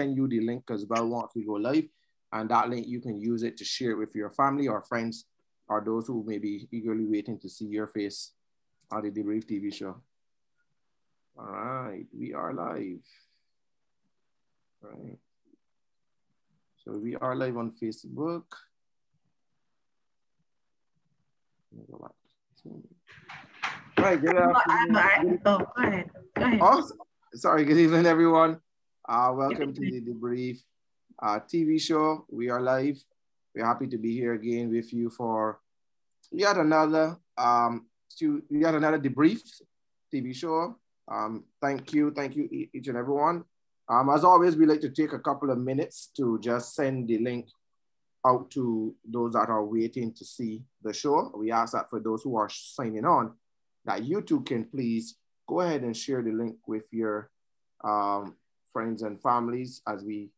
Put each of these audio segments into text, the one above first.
send you the link as well once we go live. And that link, you can use it to share it with your family or friends or those who may be eagerly waiting to see your face on the Debrief TV show. All right, we are live. All right. So we are live on Facebook. Right, good afternoon. Oh, go ahead. Go ahead. Oh, sorry, good evening, everyone. Uh, welcome to the Debrief uh, TV show. We are live. We're happy to be here again with you for yet another um, to yet another debrief TV show. Um, thank you, thank you each and everyone. Um, as always, we like to take a couple of minutes to just send the link out to those that are waiting to see the show. We ask that for those who are signing on, that you too can please go ahead and share the link with your um, friends and families as we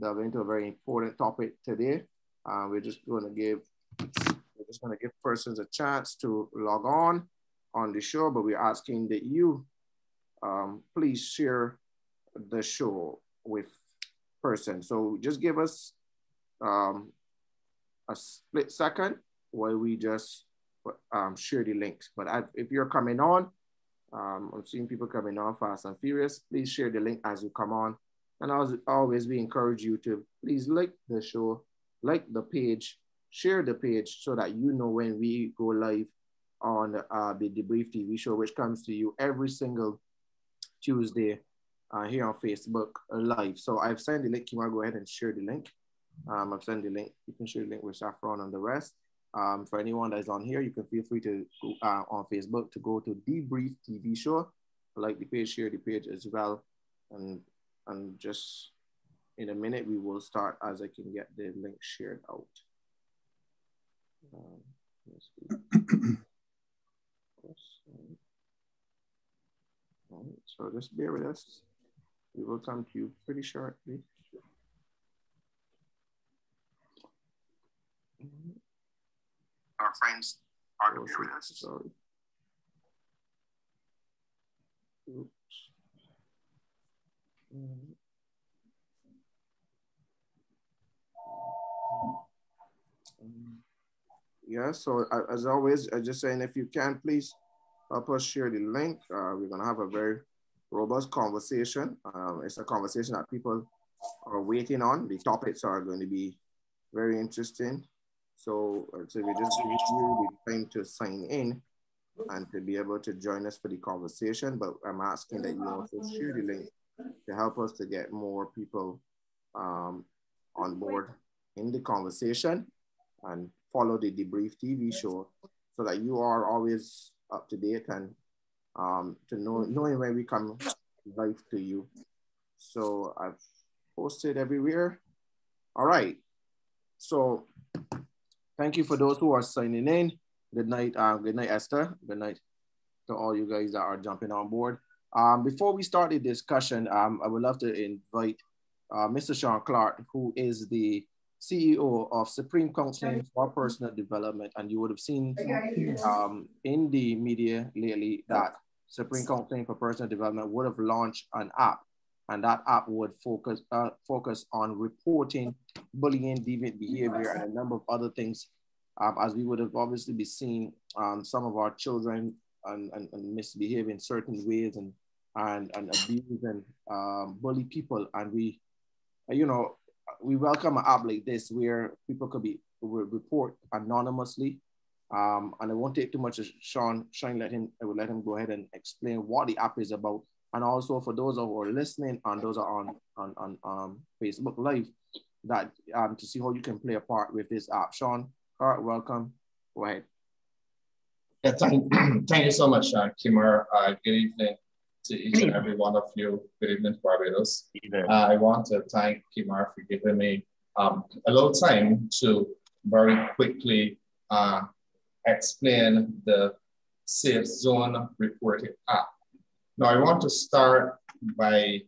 delve into a very important topic today. Uh, we're just going to give we're just going to give persons a chance to log on on the show, but we're asking that you um, please share the show with persons. So just give us um, a split second while we just um, share the links. But if you're coming on, um, I'm seeing people coming on fast and furious. Please share the link as you come on. And as always, we encourage you to please like the show, like the page, share the page so that you know when we go live on uh, the Debrief TV show, which comes to you every single Tuesday uh, here on Facebook live. So I've sent the link. You want to go ahead and share the link. Um, I've sent the link. You can share the link with Saffron and the rest. Um, for anyone that is on here, you can feel free to go uh, on Facebook to go to Debrief TV Show, like the page, share the page as well, and and just in a minute we will start as I can get the link shared out. Um, so just bear with us. We will come to you pretty shortly. Our friends are oh, with us. Sorry. Oops. Yeah, so as always, I just saying if you can, please help us share the link. Uh, we're gonna have a very robust conversation. Um, it's a conversation that people are waiting on. The topics are going to be very interesting. So, uh, so we just give you the time to sign in and to be able to join us for the conversation. But I'm asking that you also share the link to help us to get more people um, on board in the conversation and follow the debrief TV show so that you are always up to date and um, to know knowing when we come live to you. So I've posted everywhere. All right. So thank you for those who are signing in. Good night. Uh, good night, Esther. Good night to all you guys that are jumping on board. Um, before we start the discussion, um, I would love to invite uh, Mr. Sean Clark, who is the CEO of Supreme Counseling for Personal Development. And you would have seen um, in the media lately that Supreme Counseling for Personal Development would have launched an app. And that app would focus uh, focus on reporting bullying, deviant behavior, and a number of other things, um, as we would have obviously be seeing um, some of our children and, and, and misbehave in certain ways and and, and abuse and um, bully people. And we, you know, we welcome an app like this where people could be report anonymously. Um, and I won't take too much Sean. Sean, let him. I will let him go ahead and explain what the app is about. And also for those who are listening and those are on on, on um, Facebook Live, that um, to see how you can play a part with this app. Sean, all right, welcome. Go ahead. Yeah, thank, thank you so much, uh, Kimmer. Uh, good evening to each and every one of you. Good evening, Barbados. Uh, I want to thank Kimar for giving me um, a little time to very quickly uh, explain the Safe Zone reporting app. Now, I want to start by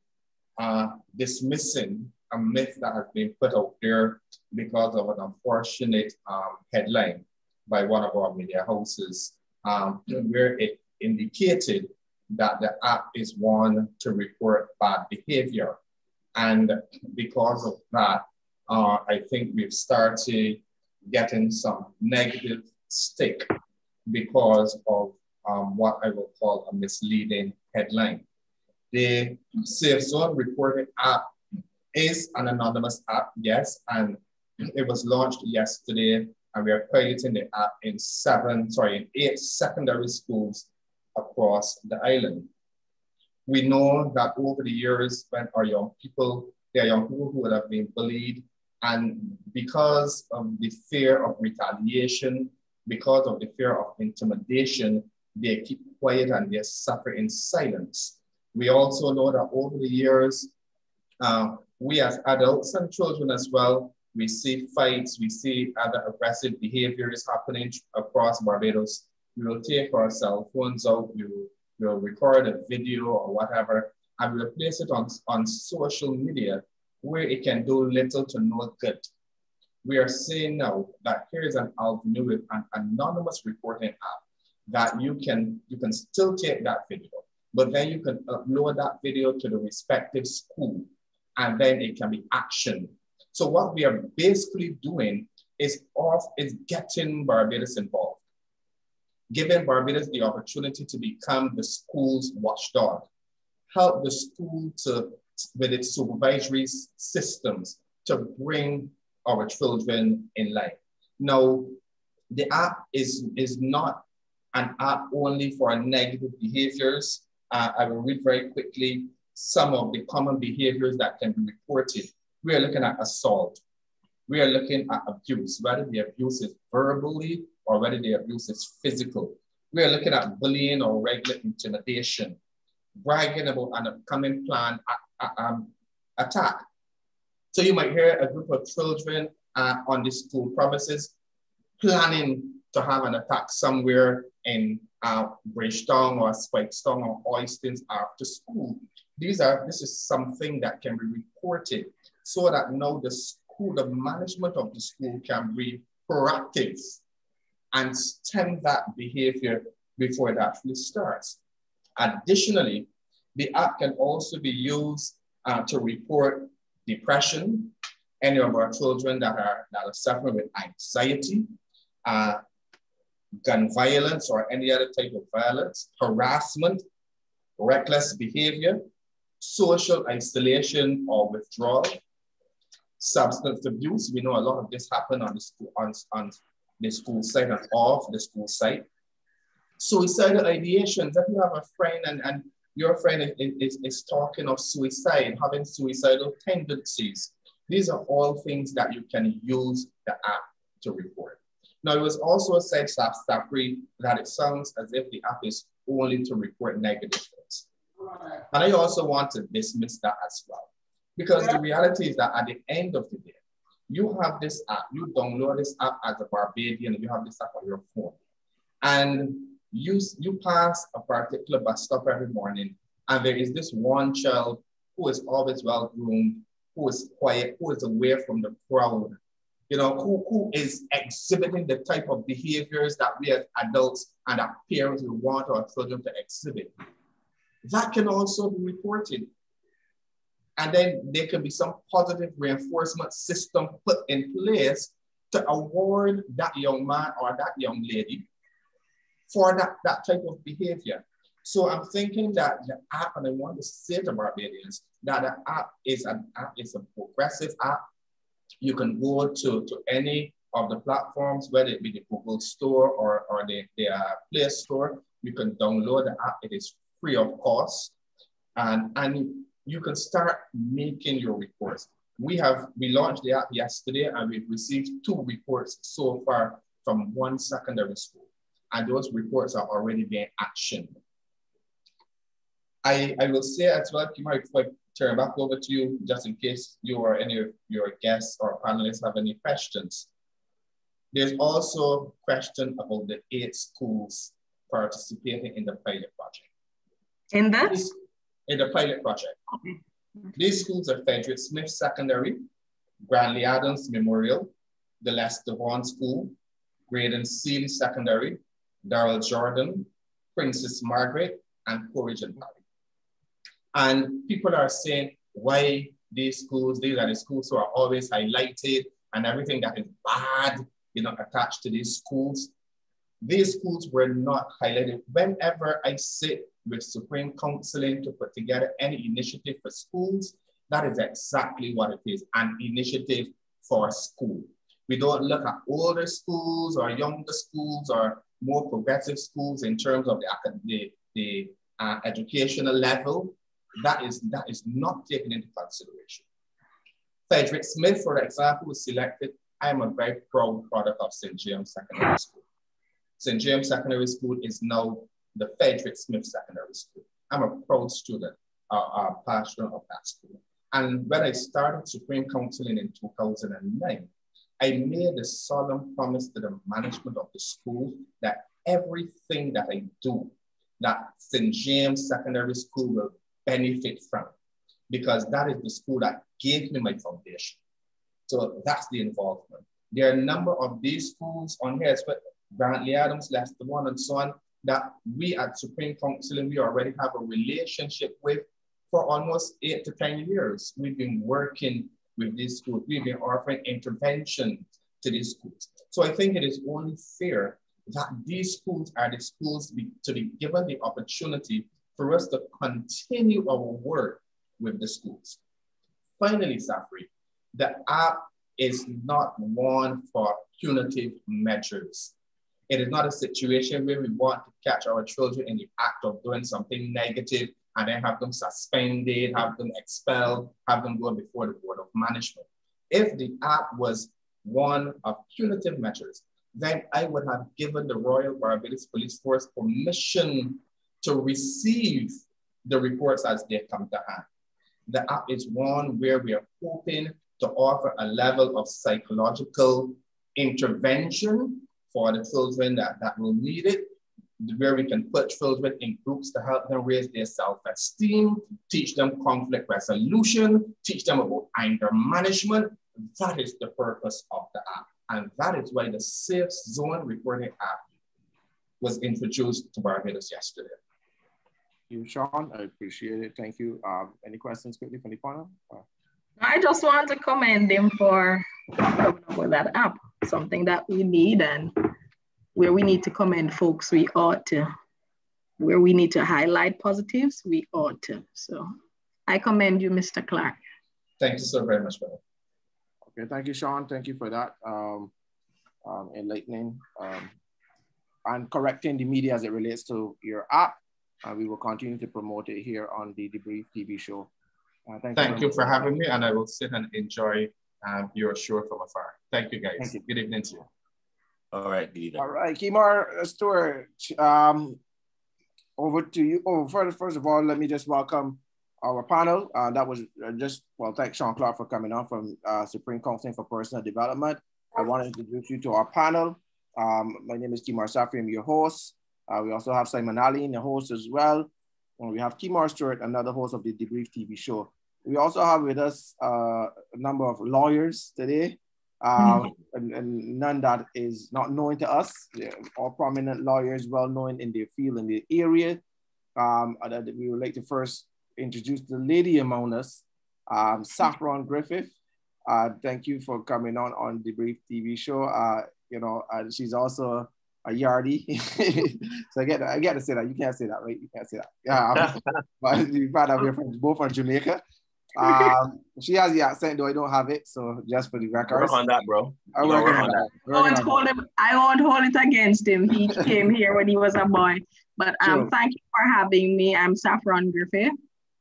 uh, dismissing a myth that has been put out there because of an unfortunate um, headline by one of our media houses um, where it indicated that the app is one to report bad behavior. And because of that, uh, I think we've started getting some negative stick because of um, what I will call a misleading headline. The Safe Zone reporting app is an anonymous app, yes, and it was launched yesterday, and we are piloting the app in seven, sorry, in eight secondary schools across the island. We know that over the years, when our young people, there are young people who would have been bullied, and because of the fear of retaliation, because of the fear of intimidation, they keep quiet and they suffer in silence. We also know that over the years, uh, we as adults and children as well, we see fights, we see other aggressive behaviors happening across Barbados. We will take our cell phones out, we will, we will record a video or whatever, and we'll place it on, on social media where it can do little to no good. We are seeing now that here is an avenue with an anonymous reporting app that you can, you can still take that video, but then you can upload that video to the respective school and then it can be actioned. So what we are basically doing is off is getting Barbados involved, giving Barbados the opportunity to become the school's watchdog, help the school to with its supervisory systems to bring our children in line. Now, the app is, is not an app only for negative behaviors. Uh, I will read very quickly some of the common behaviors that can be reported. We are looking at assault. We are looking at abuse, whether the abuse is verbally or whether the abuse is physical. We are looking at bullying or regular intimidation, bragging about an upcoming planned um, attack. So you might hear a group of children uh, on the school premises planning to have an attack somewhere in uh, Bridgetown or Speightstown or Oistins after school. These are, this is something that can be reported so that now the school, the management of the school can be proactive and stem that behavior before it actually starts. Additionally, the app can also be used uh, to report depression, any of our children that are, that are suffering with anxiety, uh, gun violence or any other type of violence, harassment, reckless behavior, social isolation or withdrawal, substance abuse. We know a lot of this happen on the school, on, on the school site and off the school site. Suicidal ideations. If you have a friend and, and your friend is, is, is talking of suicide, having suicidal tendencies, these are all things that you can use the app to report. Now, it was also said, Safri, that it sounds as if the app is only to report negative things. And I also want to dismiss that as well. Because the reality is that at the end of the day, you have this app, you download this app as a Barbadian, you have this app on your phone. And you, you pass a particular bus stop every morning, and there is this one child who is always well groomed, who is quiet, who is away from the crowd, you know, who, who is exhibiting the type of behaviors that we as adults and our parents would want our children to exhibit. That can also be reported. And then there can be some positive reinforcement system put in place to award that young man or that young lady for that, that type of behavior. So I'm thinking that the app, and I want to say to Barbadians, that the app is an app, is a progressive app. You can go to, to any of the platforms, whether it be the Google Store or, or the, the uh, Play Store. You can download the app. It is free of cost. And, and you can start making your reports. We have, we launched the app yesterday and we've received two reports so far from one secondary school. And those reports are already being actioned. I, I will say as well, Kimari, before I turn back over to you, just in case you or any of your guests or panelists have any questions. There's also a question about the eight schools participating in the pilot project. In the? In the pilot project. Okay. These schools are Frederick Smith Secondary, Grantley Adams Memorial, the Lester Vaughan School, Graydon Sealy Secondary, Daryll Jordan, Princess Margaret, and Coleridge and Parry. And people are saying, why these schools, these are the schools who are always highlighted and everything that is bad, you know, attached to these schools. These schools were not highlighted. Whenever I sit with Supreme Counseling to put together any initiative for schools, that is exactly what it is, an initiative for school. We don't look at older schools or younger schools or more progressive schools in terms of the, the, the uh, educational level. That is, that is not taken into consideration. Frederick Smith, for example, was selected. I am a very proud product of St. James Secondary School. St. James Secondary School is now the Frederick Smith Secondary School. I'm a proud student, uh, uh, passionate of that school. And when I started Supreme Counseling in 2009, I made a solemn promise to the management of the school that everything that I do, that St. James Secondary School will benefit from, because that is the school that gave me my foundation. So that's the involvement. There are a number of these schools on here, but Grantley Adams, Lester Vaughan, and so on, that we at Supreme Council and we already have a relationship with for almost eight to 10 years. We've been working with these schools. We've been offering interventions to these schools. So I think it is only fair that these schools are the schools to be given the opportunity for us to continue our work with the schools. Finally, Safri, the app is not one for punitive measures. It is not a situation where we want to catch our children in the act of doing something negative and then have them suspended, have them expelled, have them go before the Board of Management. If the act was one of punitive measures, then I would have given the Royal Barbados Police Force permission to receive the reports as they come to hand. The app is one where we are hoping to offer a level of psychological intervention for the children that, that will need it where we can put children in groups to help them raise their self-esteem, teach them conflict resolution, teach them about anger management. That is the purpose of the app. And that is why the Safe Zone Reporting app was introduced to Barbados yesterday. Thank you, Sean. I appreciate it. Thank you. Um, any questions quickly from the panel? Uh, I just want to commend him for coming up with that app, something that we need and where we need to commend folks, we ought to. Where we need to highlight positives, we ought to. So I commend you, Mr. Clark. Thank you so very much, brother. Okay, thank you, Sean. Thank you for that um, um, enlightening um, and correcting the media as it relates to your app. Uh, we will continue to promote it here on the Debrief TV show. Uh, thank, thank you, you for having me, and I will sit and enjoy um, your show from afar. Thank you, guys. Thank you. Good evening to you. All right, Gita. All right, Kimar Stewart. Um, over to you. Oh, first, first of all, let me just welcome our panel. Uh, that was uh, just, well, thanks Sean Clark for coming on from uh, Supreme Counseling for Personal Development. I want to introduce you to our panel. Um, my name is Kimar Safri, I'm your host. Uh, we also have Simon Ali, the host as well. And we have Kimar Stewart, another host of the Debrief TV show. We also have with us uh, a number of lawyers today um, and, and, none that is not known to us. All prominent lawyers, well known in their field in the area. Um, we would like to first introduce the lady among us, um, Saffron Griffith. Uh, thank you for coming on on the Brief TV show. Uh, you know, uh, she's also a yardie. so I get I get to say that. You can't say that, right? You can't say that. Yeah, but you find out we're from both from Jamaica. Um, she has the accent, though I don't have it. So just for the record. Work on that, bro. I work, work on that. I won't hold him. I won't hold it against him. He came here when he was a boy. But um, sure. thank you for having me. I'm Saffron Griffith.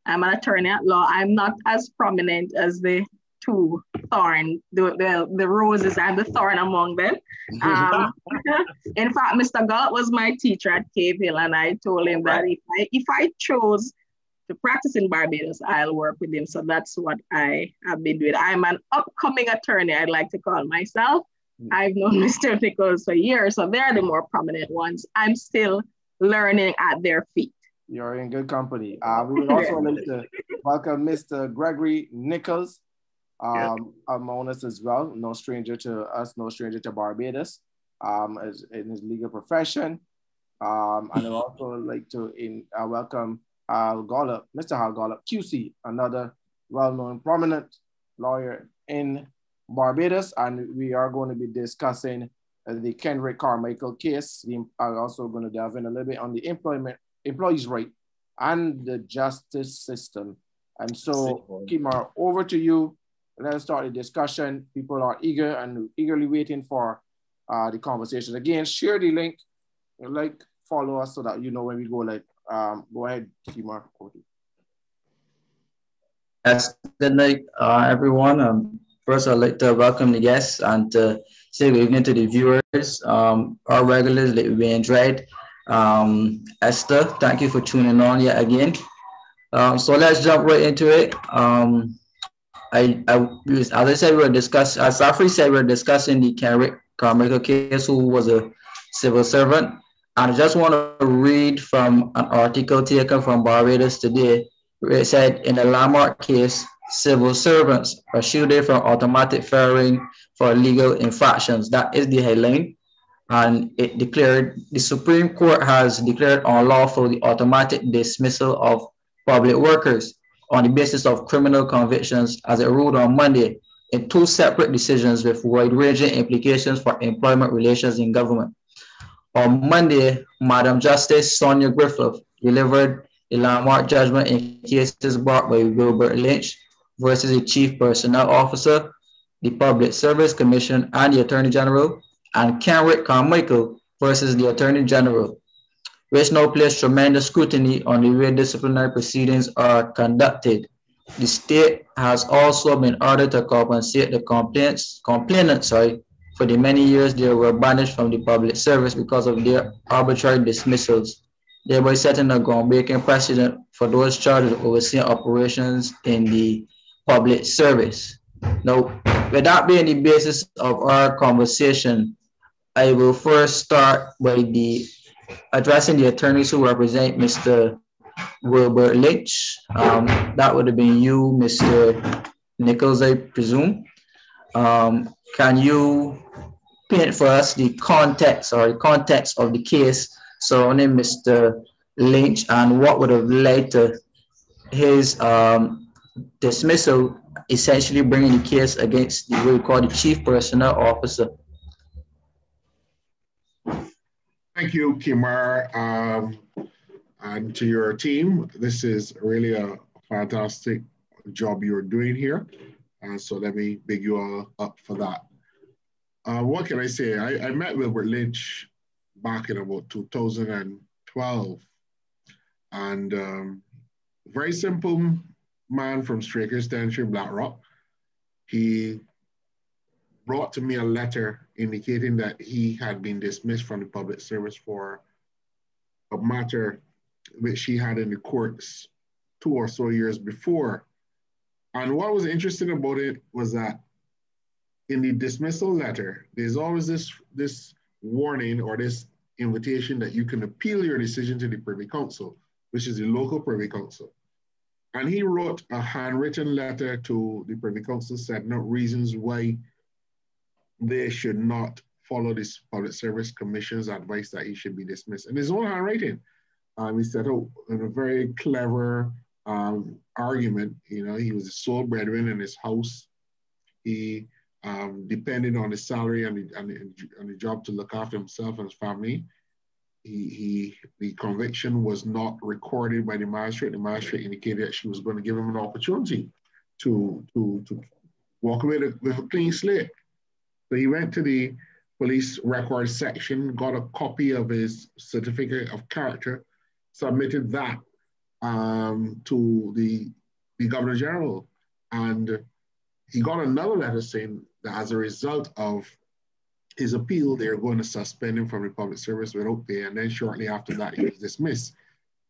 I'm an attorney at law. I'm not as prominent as the two thorn, the, the, the roses and the thorn among them. Um, in fact, Mr. Galt was my teacher at Cave Hill, and I told him that if I if I chose to practice in Barbados, I'll work with him. So that's what I have been doing. I'm an upcoming attorney, I'd like to call myself. Hmm. I've known Mr. Nicholls for years, so they're the more prominent ones. I'm still learning at their feet. You're in good company. Uh, we would also like to welcome Mr. Gregory Nicholls um, yeah. among us as well. No stranger to us, no stranger to Barbados um, as in his legal profession. Um, and I'd also like to in, uh, welcome Al Gollop, Mr. Hal Gollop, QC, another well-known, prominent lawyer in Barbados, and we are going to be discussing uh, the Kenrick Carmichael case. We are also going to delve in a little bit on the employment employees' right and the justice system. And so, Kimar, over to you. Let's start the discussion. People are eager and eagerly waiting for uh, the conversation. Again, share the link, like, follow us so that you know when we go live. Um, go ahead, Kimar. Yes, good night, uh, everyone. Um, first, I'd like to welcome the guests and to say good evening to the viewers. Um, our regulars that we enjoyed. Um, Esther, thank you for tuning on yet again. Um, so let's jump right into it. Um, I, I as I said, we were discussing, as Safri said, we were discussing the Carmichael case, who was a civil servant. And I just want to read from an article taken from Barbados today, where it said, in the landmark case, civil servants are shielded from automatic firing for legal infractions. That is the headline and it declared the Supreme Court has declared unlawful the automatic dismissal of public workers on the basis of criminal convictions as it ruled on Monday in two separate decisions with wide-ranging implications for employment relations in government. On Monday, Madam Justice Sonia Griffith delivered a landmark judgment in cases brought by Wilbert Lynch versus the Chief Personnel Officer, the Public Service Commission, and the Attorney General and Kenrick Carmichael versus the Attorney General, which now place tremendous scrutiny on the way disciplinary proceedings are conducted. The state has also been ordered to compensate the complainants, complainants sorry, for the many years they were banished from the public service because of their arbitrary dismissals, thereby setting a groundbreaking precedent for those charged with overseeing operations in the public service. Now, with that being the basis of our conversation, I will first start by the addressing the attorneys who represent Mr. Wilbert Lynch. Um, that would have been you, Mr. Nicholls, I presume. Um, can you paint for us the context or the context of the case surrounding Mr. Lynch and what would have led to his um, dismissal, essentially bringing the case against the what we call the chief personnel officer? Thank you, Kimar, um, and to your team. This is really a fantastic job you're doing here. And so let me big you all up for that. Uh, what can I say? I, I met Wilbert Lynch back in about 2012. And um, very simple man from Straker Township, Black Rock. He brought to me a letter indicating that he had been dismissed from the public service for a matter which he had in the courts two or so years before. And what was interesting about it was that in the dismissal letter, there's always this, this warning or this invitation that you can appeal your decision to the Privy Council, which is the local Privy Council. And he wrote a handwritten letter to the Privy Council setting out reasons why they should not follow this Public Service Commission's advice that he should be dismissed. In his own handwriting, um, he said, oh, in a very clever um, argument, you know, he was the sole breadwinner in his house. He um, depended on his salary and the, and, the, and the job to look after himself and his family. He, he, the conviction was not recorded by the magistrate. The magistrate indicated that she was going to give him an opportunity to, to, to walk away with a clean slate. So he went to the police records section, got a copy of his certificate of character, submitted that um, to the, the governor general. And he got another letter saying that as a result of his appeal, they're going to suspend him from the public service without pay. And then shortly after that, he was dismissed.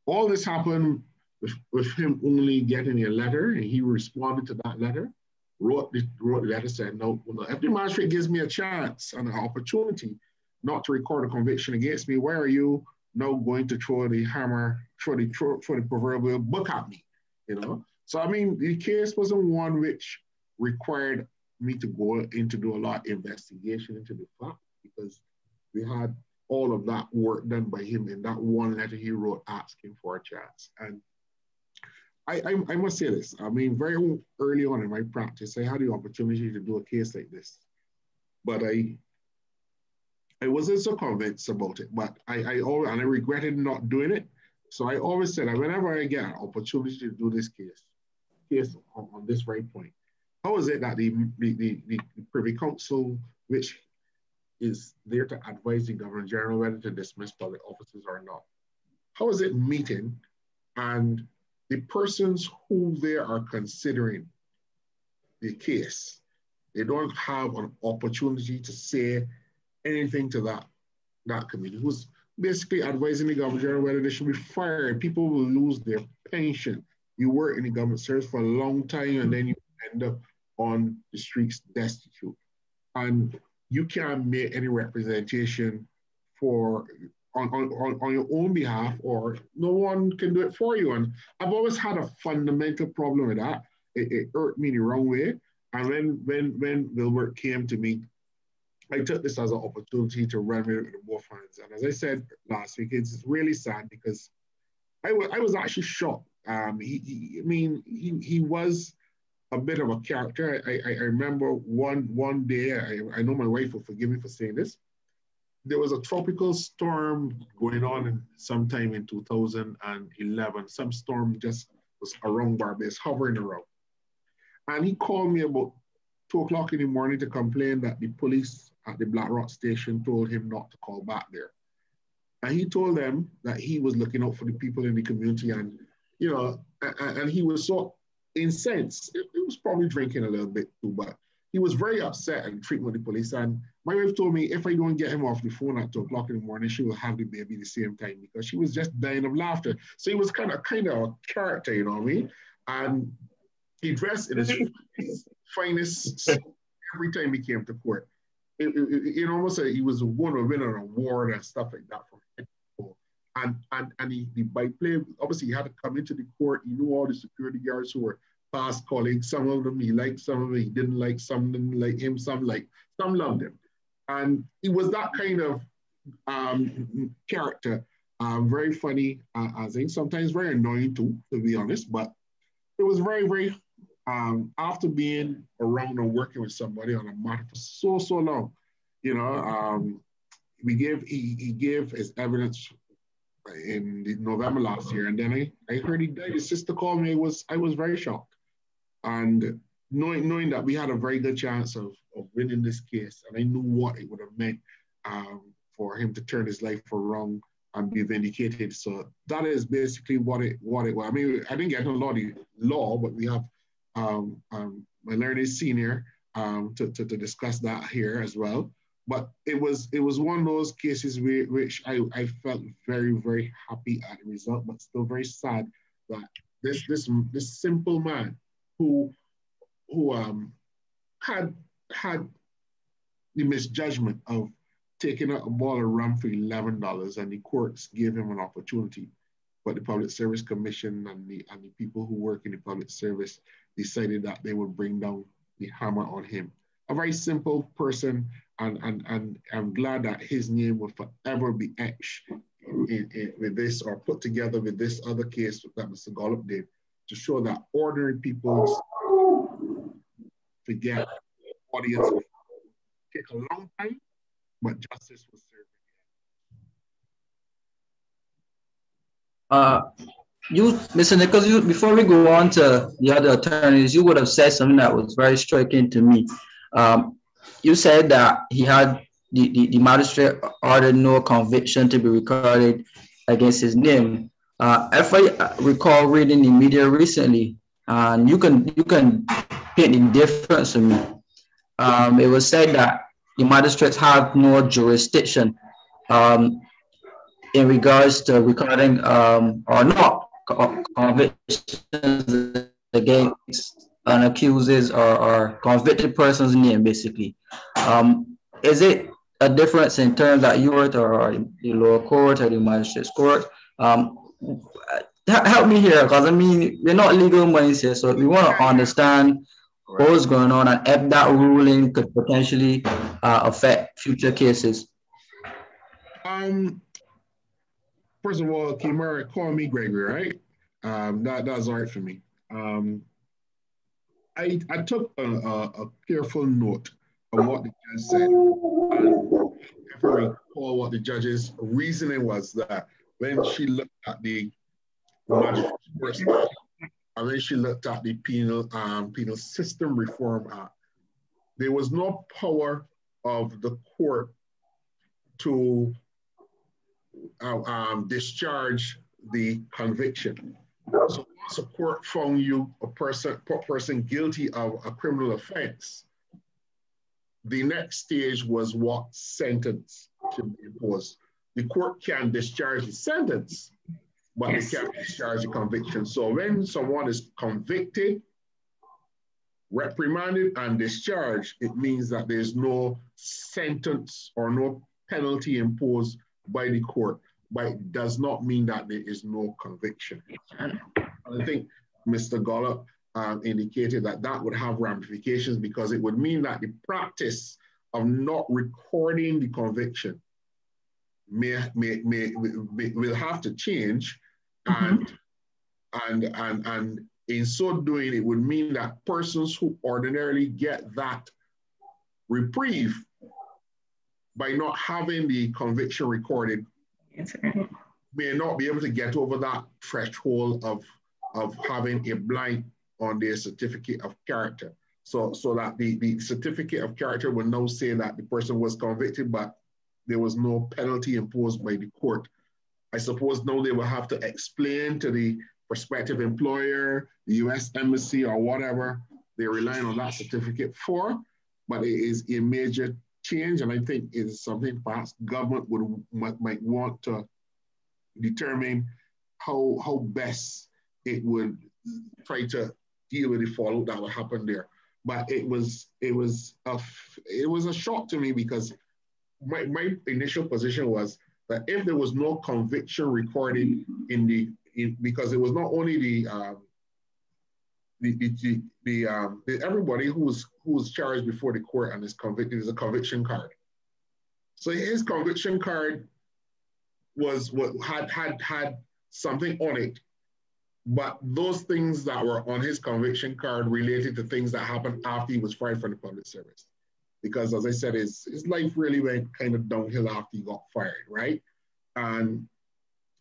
All this happened with, with him only getting a letter, and he responded to that letter wrote the, wrote the letter saying, no, well, if the magistrate gives me a chance and an opportunity not to record a conviction against me, why are you now going to throw the hammer, throw the, throw, throw the proverbial book at me, you know? So, I mean, the case wasn't one which required me to go in to do a lot of investigation into the fact because we had all of that work done by him in that one letter he wrote asking for a chance. And I, I, I must say this. I mean, very early on in my practice, I had the opportunity to do a case like this, but I I wasn't so convinced about it. But I, I always, and I regretted not doing it. So I always said that whenever I get an opportunity to do this case, case on, on this very point, how is it that the, the, the, the Privy Council, which is there to advise the Governor General whether to dismiss public officers or not, how is it meeting and the persons who they are considering the case, they don't have an opportunity to say anything to that, that committee, who's basically advising the government whether they should be fired. People will lose their pension. You work in the government service for a long time and then you end up on the streets destitute. And you can't make any representation for on, on, on your own behalf or no one can do it for you. And I've always had a fundamental problem with that. It, it hurt me the wrong way. And when when when Wilbert came to me, I took this as an opportunity to run with the more funds. And as I said last week, it's really sad because I, I was actually shocked. Um, he, he, I mean, he, he was a bit of a character. I, I, I remember one one day, I, I know my wife will forgive me for saying this, there was a tropical storm going on in, sometime in 2011. Some storm just was around Barbados, hovering around. And he called me about two o'clock in the morning to complain that the police at the Black Rock station told him not to call back there. And he told them that he was looking out for the people in the community and, you know, and, and he was so incensed. He was probably drinking a little bit too, but he was very upset and treating with the police. And my wife told me if I don't get him off the phone at two o'clock in the morning, she will have the baby the same time because she was just dying of laughter. So he was kind of kind of a character, you know what I mean? And he dressed in his finest every time he came to court. It, it, it almost he was one to win an award and stuff like that from and and and he, the by play obviously he had to come into the court. He knew all the security guards who were past colleagues. Some of them he liked, some of them he didn't like, some didn't like him, some like, some loved him. And he was that kind of um, character. Um, very funny, uh, I think, sometimes very annoying too, to be honest. But it was very, very, um, after being around and working with somebody on a matter for so, so long, you know, um, we gave, he, he gave his evidence in November last year. And then I, I heard he died. His sister called me. I was, I was very shocked. And knowing, knowing that we had a very good chance of, of winning this case, and I knew what it would have meant um, for him to turn his life around and be vindicated. So that is basically what it what it was. I mean, I didn't get a lot of law, but we have um, um, my learned senior um, to, to, to, discuss that here as well. But it was it was one of those cases where, which I, I felt very very happy at the result, but still very sad that this this this simple man who who um, had had the misjudgment of taking a, ball of rum for eleven dollars, and the courts gave him an opportunity, but the Public Service Commission and the and the people who work in the public service decided that they would bring down the hammer on him. A very simple person, and and and I'm glad that his name will forever be etched in, in, with this or put together with this other case that Mr. Gollop did to show that ordinary people forget audience take a long time, but justice was served. Uh, you, Mr. Nicholls, you, before we go on to the other attorneys, you would have said something that was very striking to me. Um, you said that he had the, the, the magistrate ordered no conviction to be recorded against his name. Uh, if I recall reading the media recently, and you can you can paint the difference to me. Um, it was said that the magistrates have no jurisdiction um, in regards to recording um, or not convictions against an accuses or, or convicted person's name, basically. Um, is it a difference in terms that you or the lower court or the magistrate's court? Um, help me here because I mean we're not legal minds here, so we want to understand right. what's going on and if that ruling could potentially uh, affect future cases. Um, first of all, Kimura, call me Gregory, right? Um, that, that's all right for me. Um, I, I took a, a, a, careful note of what the judge said. And if I recall what the judge's reasoning was that when she looked at the first, and when she looked at the penal um, penal system reform act, there was no power of the court to uh, um, discharge the conviction. So once a court found you a person, person guilty of a criminal offense, the next stage was what sentence should be imposed. The court can discharge the sentence, but yes. they can't discharge the conviction. So when someone is convicted, reprimanded, and discharged, it means that there's no sentence or no penalty imposed by the court but it does not mean that there is no conviction. And I think Mr. Gollop um, indicated that that would have ramifications because it would mean that the practice of not recording the conviction may, may, may, may will have to change and, mm-hmm. and, and, and in so doing, it would mean that persons who ordinarily get that reprieve by not having the conviction recorded may not be able to get over that threshold of, of having a blank on their certificate of character. So, so that the, the certificate of character will now say that the person was convicted, but there was no penalty imposed by the court. I suppose now they will have to explain to the prospective employer, the US embassy or whatever they're relying on that certificate for, but it is a major change, and I think is something perhaps government would might, might want to determine how how best it would try to deal with the fallout that would happen there. But it was it was a it was a shock to me because my, my initial position was that if there was no conviction recorded in the in, because it was not only the um, the the, the, um, the everybody who was who was charged before the court and is convicted is a conviction card. So his conviction card was what had had had something on it, but those things that were on his conviction card related to things that happened after he was fired from the public service. Because as I said, his, his life really went kind of downhill after he got fired, right? And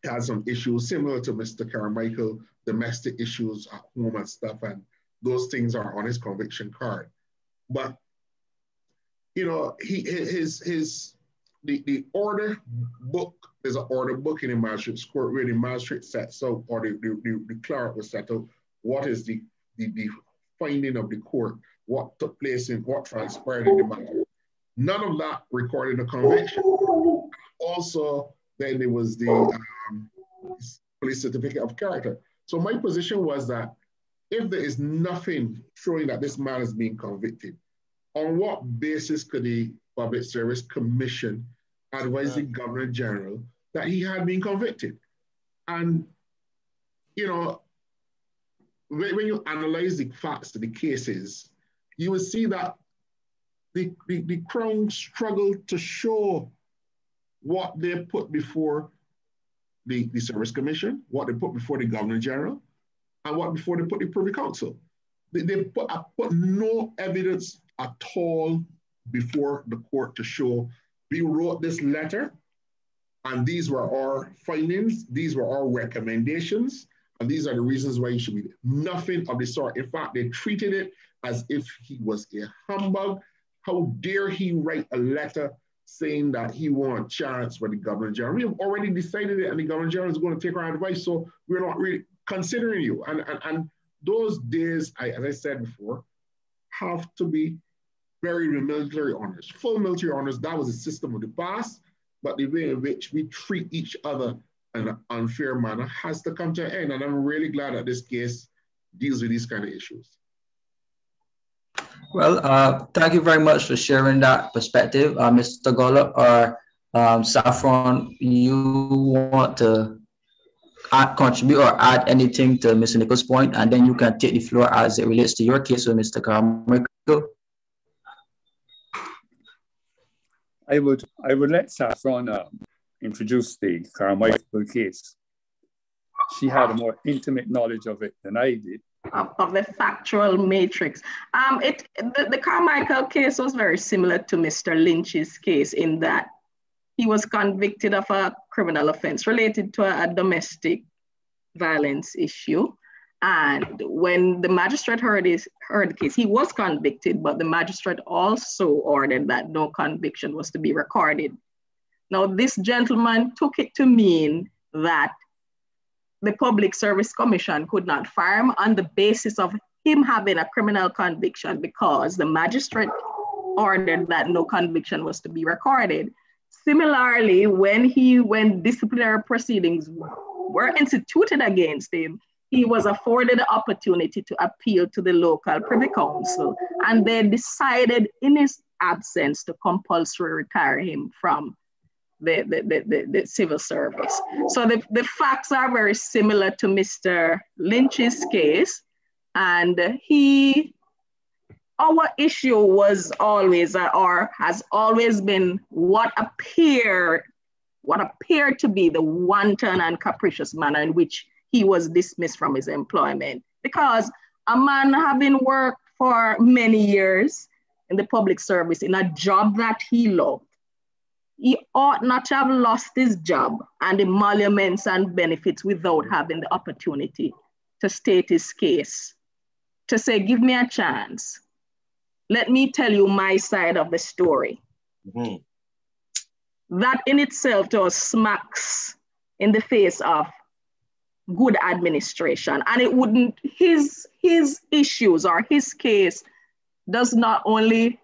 had some issues similar to Mr. Carmichael, domestic issues at home and stuff, and those things are on his conviction card. But you know, he his his the, the order book is an order book in the magistrate court where the magistrate sets out or the, the, the, clerk will set out what is the, the, the finding of the court, what took place and what transpired in the matter. None of that recorded a conviction. Also, then there was the um, police certificate of character. So my position was that if there is nothing showing that this man is being convicted, on what basis could the Public Service Commission advise the Governor General that he had been convicted? And, you know, when, when you analyze the facts to the cases, you will see that the, the, the Crown struggled to show what they put before the, the Service Commission, what they put before the Governor General, and what before they put the Privy Council. They, they put, put no evidence at all before the court to show we wrote this letter and these were our findings, these were our recommendations, and these are the reasons why you should be nothing of the sort. In fact, they treated it as if he was a humbug. How dare he write a letter saying that he wants chance for the governor general. We have already decided it, and the governor general is going to take our advice. So we're not really considering you. And, and, and those days, I, as I said before, have to be buried with military honors, full military honors. That was the system of the past, but the way in which we treat each other in an unfair manner has to come to an end. And I'm really glad that this case deals with these kind of issues. Well, uh, thank you very much for sharing that perspective, uh, Mr. Gollop or um, Saffron. You want to add, contribute or add anything to Mr. Nicholls' point, and then you can take the floor as it relates to your case with Mr. Carmichael. I would I would let Saffron uh, introduce the Carmichael case. she had a more intimate knowledge of it than I did. Of, of the factual matrix. Um, it the, the Carmichael case was very similar to Mr. Lynch's case in that he was convicted of a criminal offense related to a, a domestic violence issue. And when the magistrate heard, his, heard the case, he was convicted, but the magistrate also ordered that no conviction was to be recorded. Now, this gentleman took it to mean that the Public Service Commission could not fire him on the basis of him having a criminal conviction because the magistrate ordered that no conviction was to be recorded. Similarly, when he when disciplinary proceedings were instituted against him, he was afforded the opportunity to appeal to the local privy council, and they decided in his absence to compulsory retire him from the, the, the, the, civil service. So the, the facts are very similar to Mr. Lynch's case. And he, our issue was always, or has always been what appeared, what appeared to be the wanton and capricious manner in which he was dismissed from his employment. Because a man having worked for many years in the public service in a job that he loved, he ought not to have lost his job and emoluments and benefits without having the opportunity to state his case, to say, give me a chance. Let me tell you my side of the story. Mm-hmm. That in itself just smacks in the face of good administration. And it wouldn't, his, his issues or his case does not only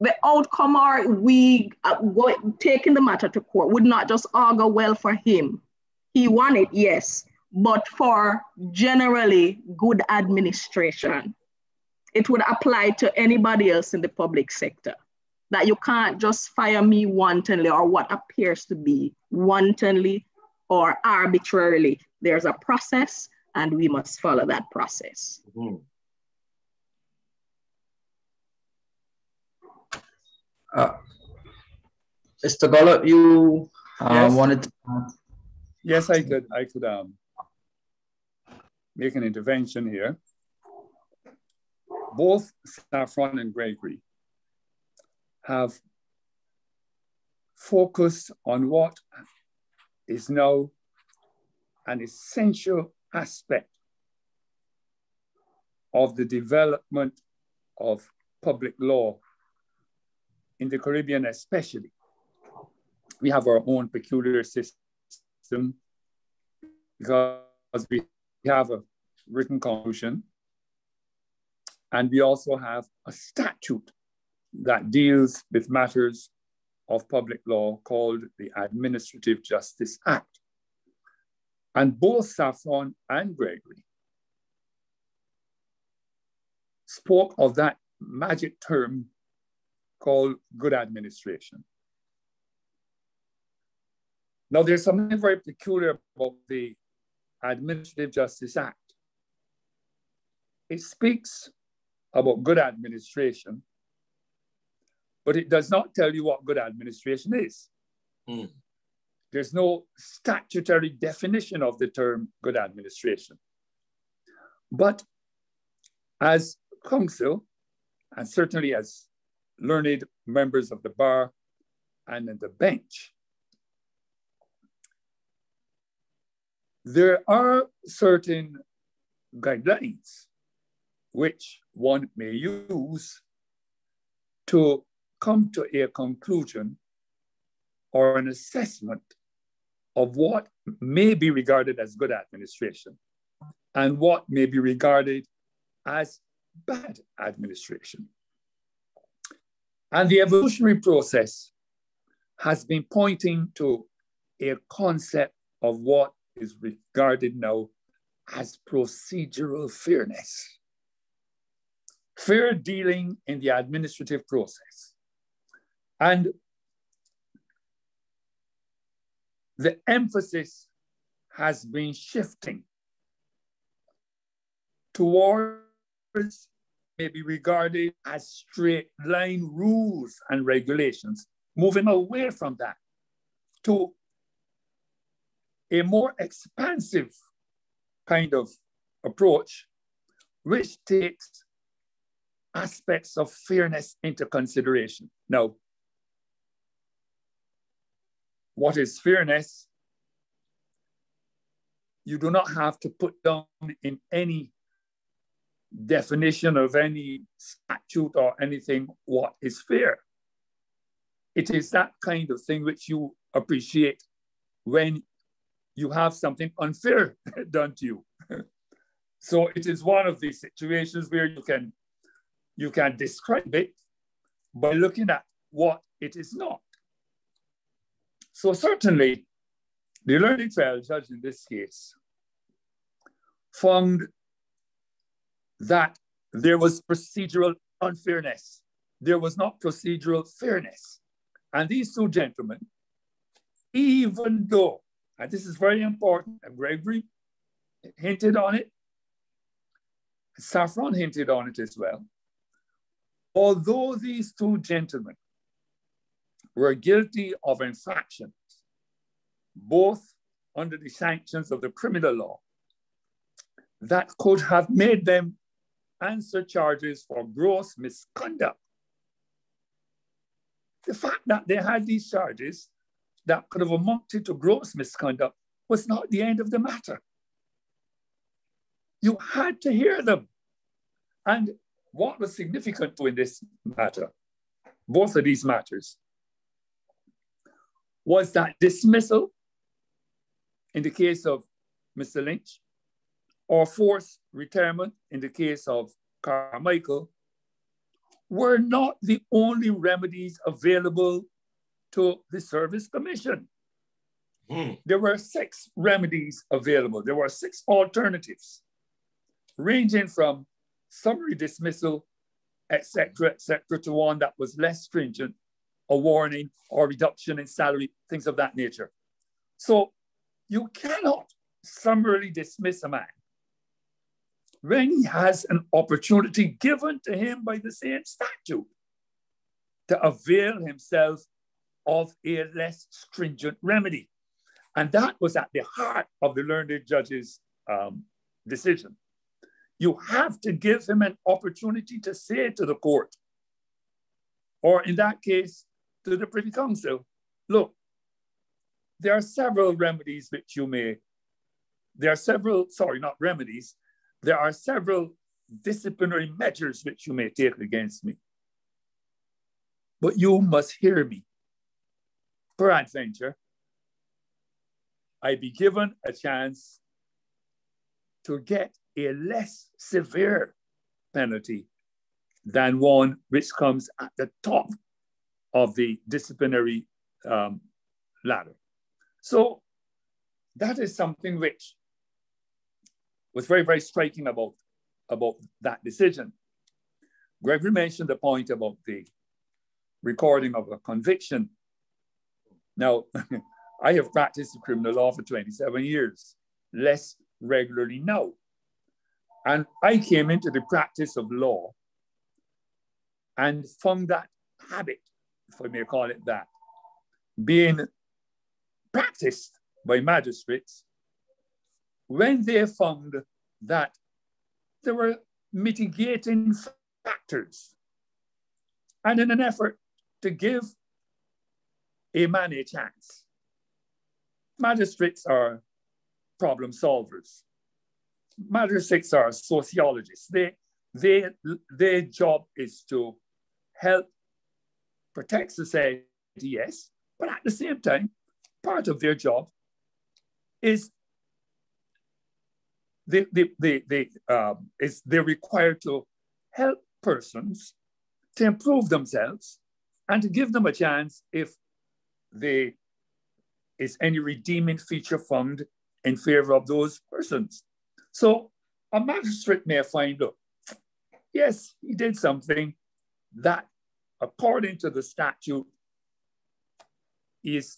the outcome are we uh, go, taking the matter to court would not just augur well for him. He won it, yes, but for generally good administration. It would apply to anybody else in the public sector. That you can't just fire me wantonly or what appears to be wantonly or arbitrarily. There's a process and we must follow that process. Mm-hmm. Uh, Mr. Gollop, you uh, yes. wanted to... Yes, I could. I could um, make an intervention here. Both Saffron and Gregory have focused on what is now an essential aspect of the development of public law in the Caribbean especially, we have our own peculiar system because we have a written constitution and we also have a statute that deals with matters of public law called the Administrative Justice Act. And both Saffron and Gregory spoke of that magic term called good administration. Now, there's something very peculiar about the Administrative Justice Act. It speaks about good administration, but it does not tell you what good administration is. Mm. There's no statutory definition of the term good administration. But as counsel, and certainly as learned members of the bar and in the bench. There are certain guidelines which one may use to come to a conclusion or an assessment of what may be regarded as good administration and what may be regarded as bad administration. And the evolutionary process has been pointing to a concept of what is regarded now as procedural fairness. Fair dealing in the administrative process. And the emphasis has been shifting towards may be regarded as straight line rules and regulations, moving away from that to a more expansive kind of approach, which takes aspects of fairness into consideration. Now, what is fairness? You do not have to put down in any definition of any statute or anything what is fair. It is that kind of thing which you appreciate when you have something unfair done to you. so it is one of these situations where you can you can describe it by looking at what it is not. So certainly, the learning trial judge in this case found that there was procedural unfairness. There was not procedural fairness. And these two gentlemen, even though, and this is very important, and Gregory hinted on it, Saffron hinted on it as well. Although these two gentlemen were guilty of infractions, both under the sanctions of the criminal law, that could have made them answer charges for gross misconduct. The fact that they had these charges that could have amounted to gross misconduct was not the end of the matter. You had to hear them. And what was significant in this matter, both of these matters, was that dismissal in the case of Mr. Lynch or forced retirement in the case of Carmichael were not the only remedies available to the Service Commission. Mm. There were six remedies available. There were six alternatives, ranging from summary dismissal, etc., etc., to one that was less stringent, a warning or reduction in salary, things of that nature. So you cannot summarily dismiss a man when he has an opportunity given to him by the same statute to avail himself of a less stringent remedy. And that was at the heart of the learned judge's um, decision. You have to give him an opportunity to say to the court, or in that case, to the Privy Council, look, there are several remedies which you may, there are several, sorry, not remedies, there are several disciplinary measures which you may take against me. But you must hear me. Peradventure, I be given a chance to get a less severe penalty than one which comes at the top of the disciplinary um, ladder. So that is something which was very, very striking about, about that decision. Gregory mentioned the point about the recording of a conviction. Now, I have practiced criminal law for 27 years, less regularly now. And I came into the practice of law and from that habit, if I may call it that, being practiced by magistrates when they found that there were mitigating factors and in an effort to give a man a chance. Magistrates are problem solvers. Magistrates are sociologists. They, they, their job is to help protect society, yes, but at the same time, part of their job is they, they, they, they, um, is they're required to help persons to improve themselves and to give them a chance if there is any redeeming feature found in favor of those persons. So a magistrate may find, look, yes, he did something that, according to the statute, is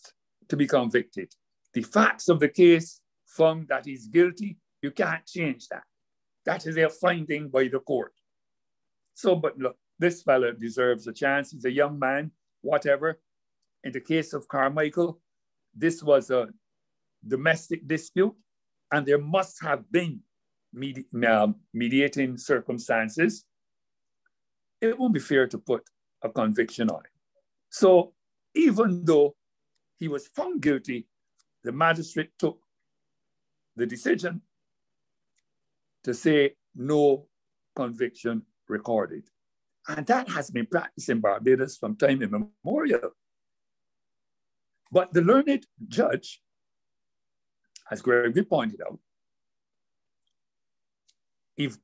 to be convicted. The facts of the case found that he's guilty you can't change that. That is a finding by the court. So, but look, this fellow deserves a chance. He's a young man, whatever. In the case of Carmichael, this was a domestic dispute and there must have been medi uh, mediating circumstances, it won't be fair to put a conviction on it. So even though he was found guilty, the magistrate took the decision to say no conviction recorded. And that has been practiced in Barbados from time immemorial. But the learned judge, as Gregory pointed out,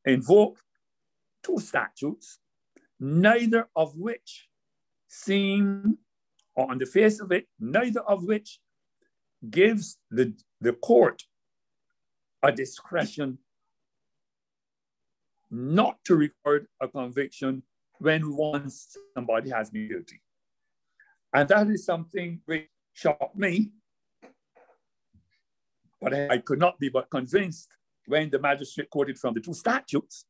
invoked two statutes, neither of which seem, or on the face of it, neither of which gives the, the court a discretion not to record a conviction when once somebody has been guilty. And that is something which shocked me, but I could not be but convinced when the magistrate quoted from the two statutes,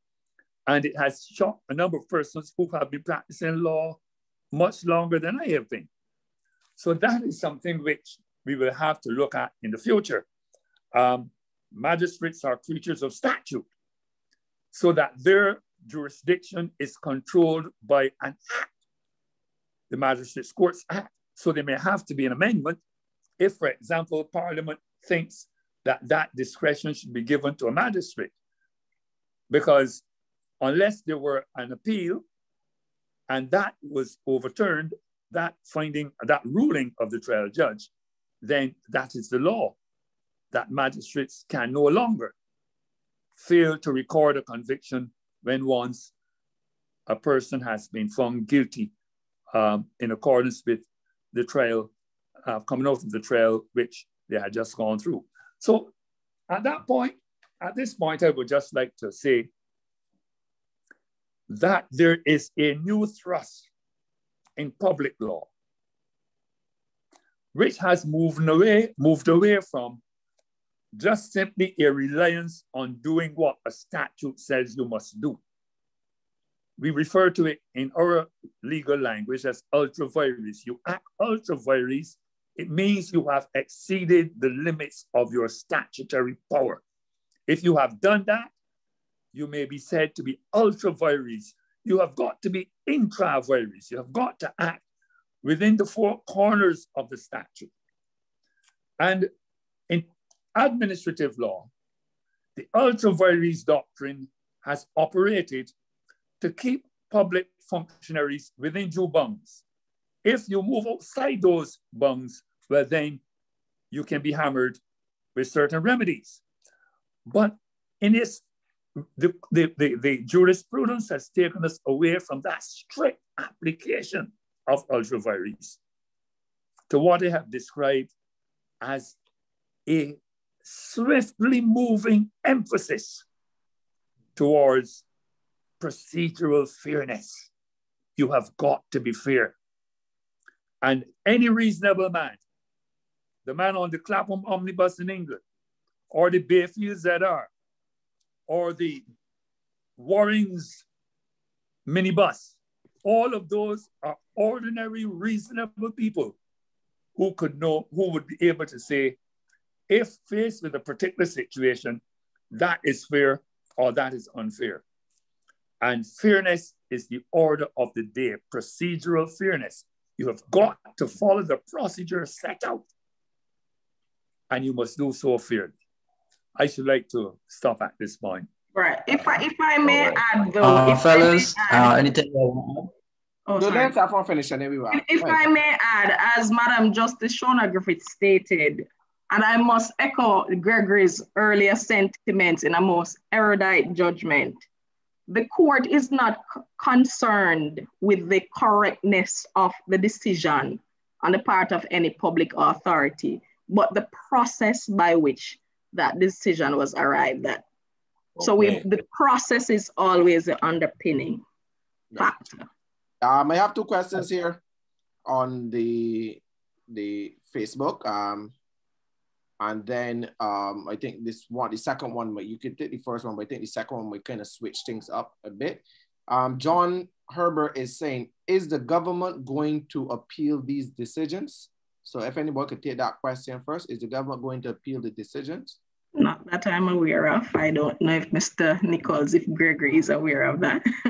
and it has shocked a number of persons who have been practicing law much longer than I have been. So that is something which we will have to look at in the future. Um, magistrates are creatures of statute, so that their jurisdiction is controlled by an act, the Magistrates Courts Act. So there may have to be an amendment if, for example, Parliament thinks that that discretion should be given to a magistrate. Because unless there were an appeal and that was overturned, that finding, that ruling of the trial judge, then that is the law that magistrates can no longer fail to record a conviction when once a person has been found guilty um, in accordance with the trial, uh, coming out of the trial which they had just gone through. So at that point, at this point, I would just like to say that there is a new thrust in public law, which has moved away, moved away from just simply a reliance on doing what a statute says you must do. We refer to it in our legal language as ultra vires. You act ultra vires, it means you have exceeded the limits of your statutory power. If you have done that, you may be said to be ultra vires. You have got to be intra vires. You have got to act within the four corners of the statute. And in administrative law, the ultra vires doctrine has operated to keep public functionaries within due bounds. If you move outside those bounds, well, then you can be hammered with certain remedies. But in its, the, the, the, the jurisprudence has taken us away from that strict application of ultra vires to what they have described as a swiftly moving emphasis towards procedural fairness. You have got to be fair. And any reasonable man, the man on the Clapham omnibus in England, or the Bayfield ZR, or the Warrens minibus, all of those are ordinary, reasonable people who could know, who would be able to say, if faced with a particular situation, that is fair or that is unfair. And fairness is the order of the day, procedural fairness. You have got to follow the procedure set out, and you must do so fairly. I should like to stop at this point. Right. If I if I may right. add though, uh, fellas, add, uh, anything? Oh, no, let's have one finish and then we. If, if I may add, as Madam Justice Shona Griffith stated, and I must echo Gregory's earlier sentiments in a most erudite judgment. The court is not concerned with the correctness of the decision on the part of any public authority, but the process by which that decision was arrived at. Okay. So we, the process is always the underpinning factor. Um, I have two questions here on the the Facebook. Um, and then um, I think this one, the second one, but you could take the first one, but I think the second one we kind of switch things up a bit. Um, John Herbert is saying, is the government going to appeal these decisions? So if anybody could take that question first, is the government going to appeal the decisions? Not that I'm aware of. I don't know if Mr. Nicholls, if Gregory is aware of that.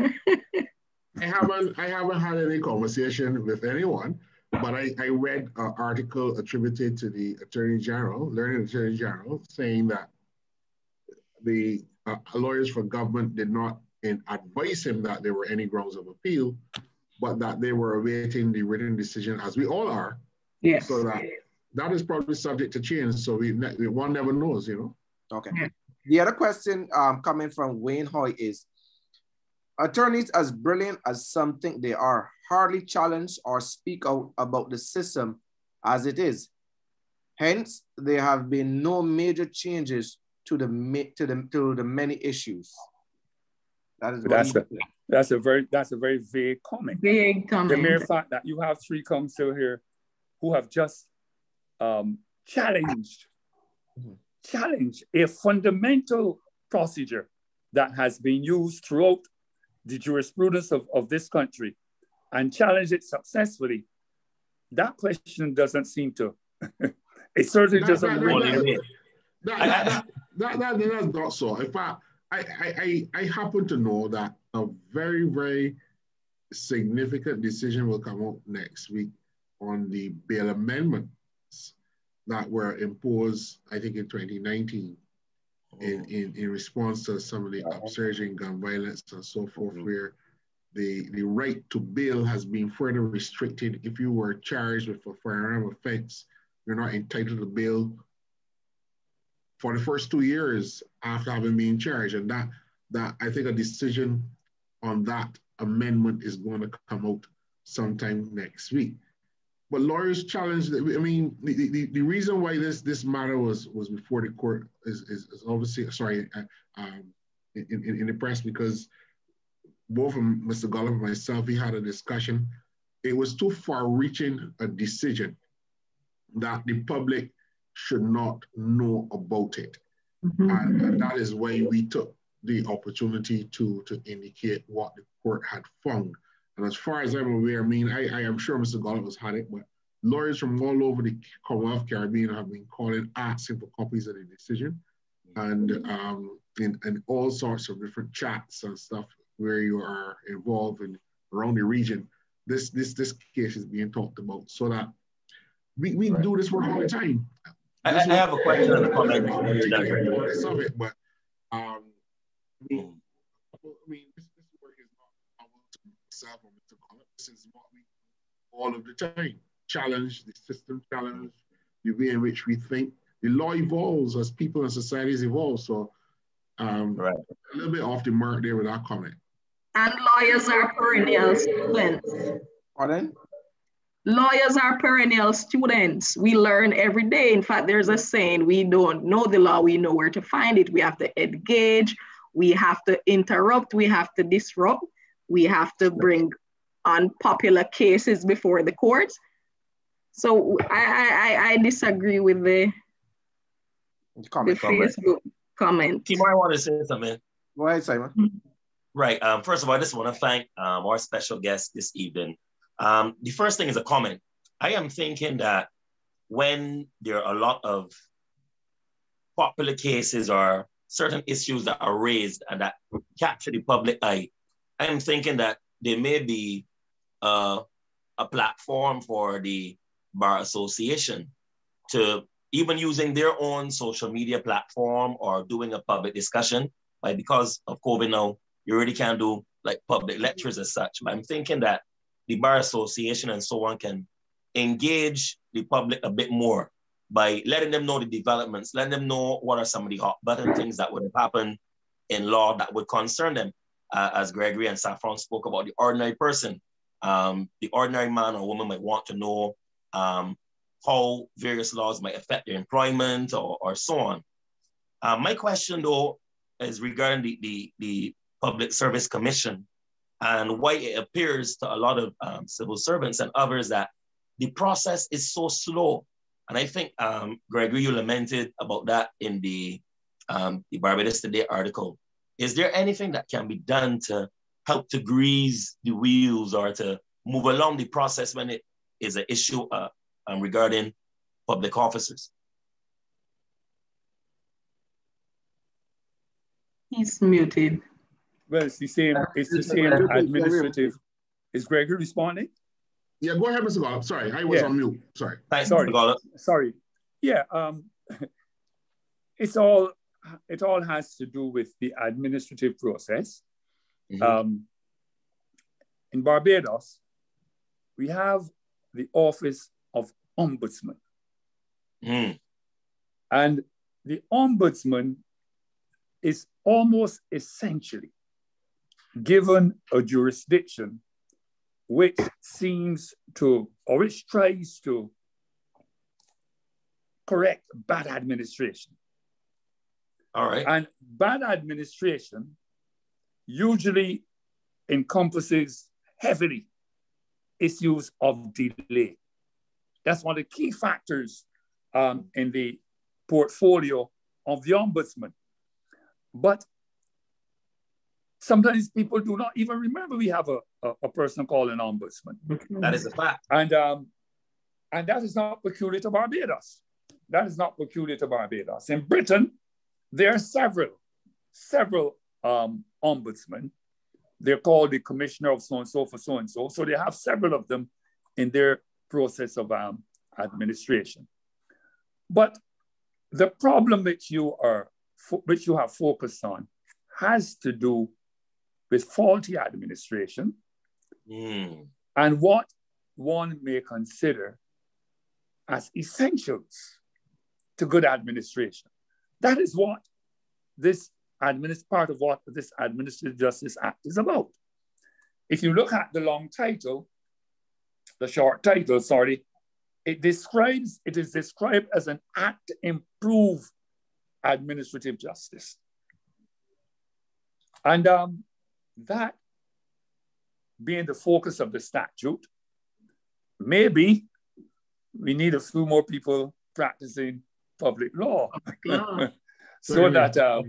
I haven't I haven't had any conversation with anyone, but I, I read an article attributed to the Attorney General, Learning Attorney General, saying that the uh, lawyers for government did not advise him that there were any grounds of appeal, but that they were awaiting the written decision, as we all are. Yes. So that that is probably subject to change. So we one never knows, you know. Okay. Yeah. The other question um, coming from Wayne Hoy is attorneys, as brilliant as some think they are, hardly challenge or speak out about the system as it is. Hence, there have been no major changes to the to the to the many issues. That is that's a, that's a very that's a very vague comment. Vague comment. The mere fact that you have three counsel here who have just um, challenged mm-hmm. challenged a fundamental procedure that has been used throughout the jurisprudence of, of this country and challenge it successfully, that question doesn't seem to. it certainly that, doesn't. That, that, that, that, that, that, that's not so. In fact, I, I, I happen to know that a very, very significant decision will come out next week on the bail amendments that were imposed, I think, in 2019 in, in, in response to some of the upsurging gun violence and so forth, mm-hmm. where the, the right to bail has been further restricted. If you were charged with a firearm offense, you're not entitled to bail for the first two years after having been charged. And that, that I think a decision on that amendment is going to come out sometime next week. But lawyers challenge. I mean, the, the, the reason why this this matter was was before the court is, is, is obviously sorry uh, um, in, in, in the press because both Mr. Gollop and myself we had a discussion. It was too far-reaching a decision that the public should not know about it, mm-hmm. and, and that is why we took the opportunity to to indicate what the court had found. And as far as I'm aware, I mean, I, I am sure Mr. Gollop has had it, but lawyers from all over the Commonwealth Caribbean have been calling, asking for copies of the decision, and um, in, in all sorts of different chats and stuff where you are involved in around the region. This this this case is being talked about, so that we, we right. do this work all the time. I, I have a question on the comment. Some of it, but um, I mean, I mean, this, this work is not about to myself or Mr. Collins. This is what we all of the time challenge, the system challenge, the way in which we think. The law evolves as people and societies evolve. So um, right. a little bit off the mark there with that comment. And lawyers are perennial students. Pardon? Lawyers are perennial students. We learn every day. In fact, there's a saying, we don't know the law, we know where to find it. We have to engage, we have to interrupt, we have to disrupt, we have to bring unpopular cases before the courts. So I, I, I disagree with the, comment, the Facebook comment. Timor, I want to say something. Go ahead, Simon. Mm-hmm. Right. Um, first of all, I just want to thank um, our special guest this evening. Um, the first thing is a comment. I am thinking that when there are a lot of popular cases or certain issues that are raised and that capture the public eye, I am thinking that there may be uh, a platform for the Bar Association to even using their own social media platform or doing a public discussion. Like because of COVID now, you really can't do like public lectures as such. But I'm thinking that the Bar Association and so on can engage the public a bit more by letting them know the developments, letting them know what are some of the hot button things that would have happened in law that would concern them. Uh, as Gregory and Saffron spoke about the ordinary person, um, the ordinary man or woman might want to know um, how various laws might affect their employment or, or so on. Uh, my question though is regarding the, the, the, Public Service Commission and why it appears to a lot of um, civil servants and others that the process is so slow. And I think, um, Gregory, you lamented about that in the, um, the Barbados Today article. Is there anything that can be done to help to grease the wheels or to move along the process when it is an issue uh, um, regarding public officers? He's muted. Well, it's the same, it's the same administrative. Is Gregory responding? Yeah, go ahead, Mr. Gollop. Sorry, I was yeah. on mute. Sorry. Thanks, Sorry. Mr. Sorry. Yeah, um, it's all, it all has to do with the administrative process. Mm -hmm. um, in Barbados, we have the Office of Ombudsman. Mm. And the Ombudsman is almost essentially given a jurisdiction which seems to, or which tries to correct bad administration. All right. And bad administration usually encompasses heavily issues of delay. That's one of the key factors um, in the portfolio of the ombudsman. But sometimes people do not even remember we have a, a, a person called an ombudsman. That is a fact. And, um, and that is not peculiar to Barbados. That is not peculiar to Barbados. In Britain, there are several, several um, ombudsmen. They're called the commissioner of so and so for so and so. So they have several of them in their process of um, administration. But the problem which you are which you have focused on has to do with faulty administration mm. and what one may consider as essentials to good administration. That is what this administ- part of what this Administrative Justice Act is about. If you look at the long title, the short title, sorry, it describes, it is described as an act to improve administrative justice. And um, that being the focus of the statute, maybe we need a few more people practicing public law, so that uh,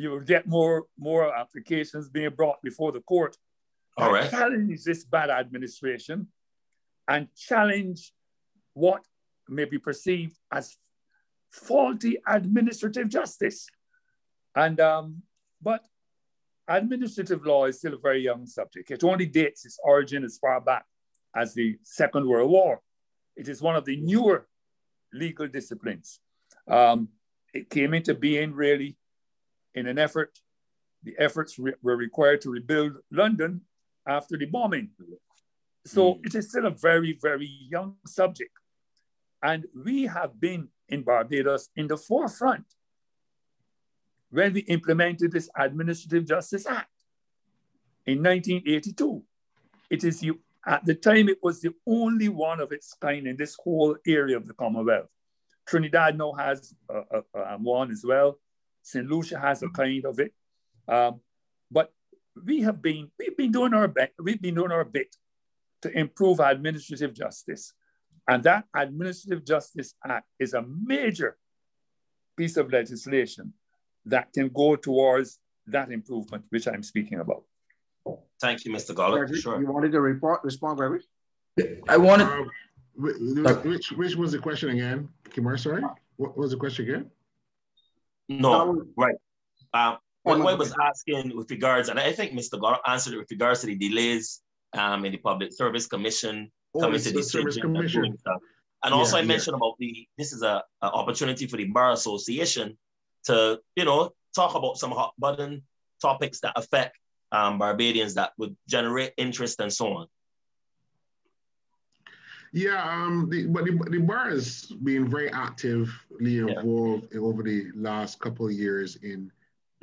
you will get more more applications being brought before the court. All right. Challenge this bad administration and challenge what may be perceived as faulty administrative justice. And um, but administrative law is still a very young subject. It only dates its origin as far back as the Second World War. It is one of the newer legal disciplines. Um, it came into being really in an effort, the efforts re were required to rebuild London after the bombing. So mm. it is still a very, very young subject. And we have been in Barbados in the forefront when we implemented this Administrative Justice Act in 1982. It is the, at the time, it was the only one of its kind in this whole area of the Commonwealth. Trinidad now has a, a, a one as well. St. Lucia has a kind of it. Um, but we have been, we've been doing our bit, we've been doing our bit to improve administrative justice. And that Administrative Justice Act is a major piece of legislation that can go towards that improvement, which I'm speaking about. Thank you, Mr. Gollop. Sure. You wanted to report, respond, Gregory? I wanted. Which, which was the question again, Kimar? Sorry, what was the question again? No, right. Um, what I was asking with regards, and I think Mr. Gollop answered it with regards to the delays um, in the Public Service Commission oh, coming to the Service Commission. And also, yeah, I mentioned yeah. about the this is a, a opportunity for the Bar Association to, you know, talk about some hot button topics that affect um, Barbadians that would generate interest and so on. Yeah, um, the, but the, the bar has been very actively involved yeah. over the last couple of years in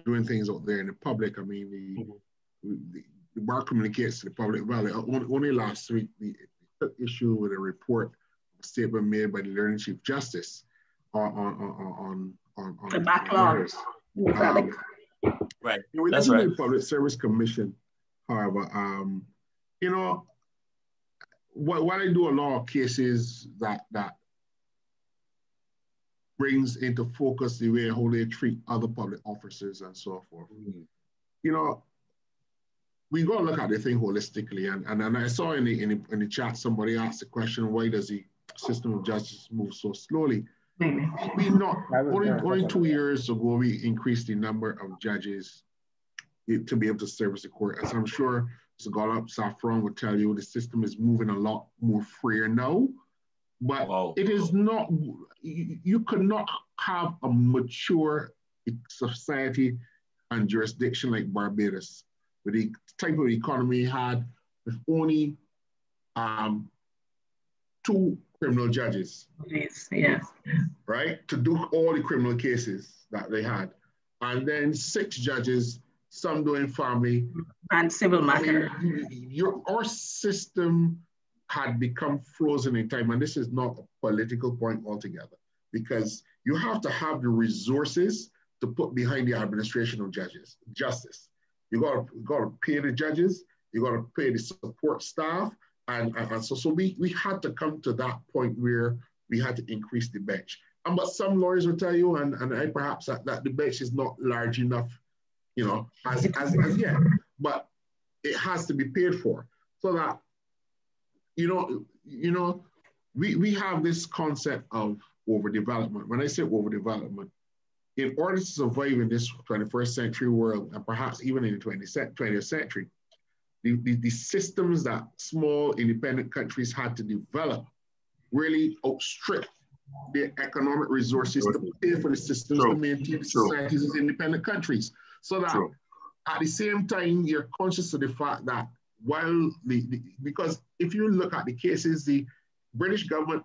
doing things out there in the public. I mean, the, mm-hmm. the, the, bar communicates to the public. Well, only last week, the issue with a report, a statement made by the Learning Chief Justice on, on, on, on, on the backlog. Um, right. You know, That's right. The Public Service Commission, however, um, you know, what, what I do a lot of cases that that brings into focus the way how they treat other public officers and so forth. Mm-hmm. You know, we got to look at the thing holistically. And, and, and I saw in the, in the, in the chat somebody asked the question, why does the system of justice move so slowly. Mm-hmm. We not only, only two years ago we increased the number of judges to be able to service the court. As I'm sure Mr. Gollop Saffron will tell you, the system is moving a lot more freer now. But wow. it is not, you, you could not have a mature society and jurisdiction like Barbados with the type of economy had with only um, two criminal judges. Yes, yes. Right? To do all the criminal cases that they had. And then six judges, some doing family. And civil matter. Your, our system had become frozen in time. And this is not a political point altogether because you have to have the resources to put behind the administration of judges, justice. You gotta, you gotta pay the judges, you gotta pay the support staff, and, and, and, so, so we, we had to come to that point where we had to increase the bench. And but some lawyers will tell you, and, and I perhaps that, that the bench is not large enough, you know, as, as, as yet, but it has to be paid for. So that, you know, you know, we, we have this concept of overdevelopment. When I say overdevelopment, in order to survive in this 21st century world, and perhaps even in the 20th, 20th century, the, the, the, systems that small independent countries had to develop really outstrip their economic resources to pay for the systems True. to maintain the societies as independent countries. So that True. at the same time, you're conscious of the fact that while the, the because if you look at the cases, the British government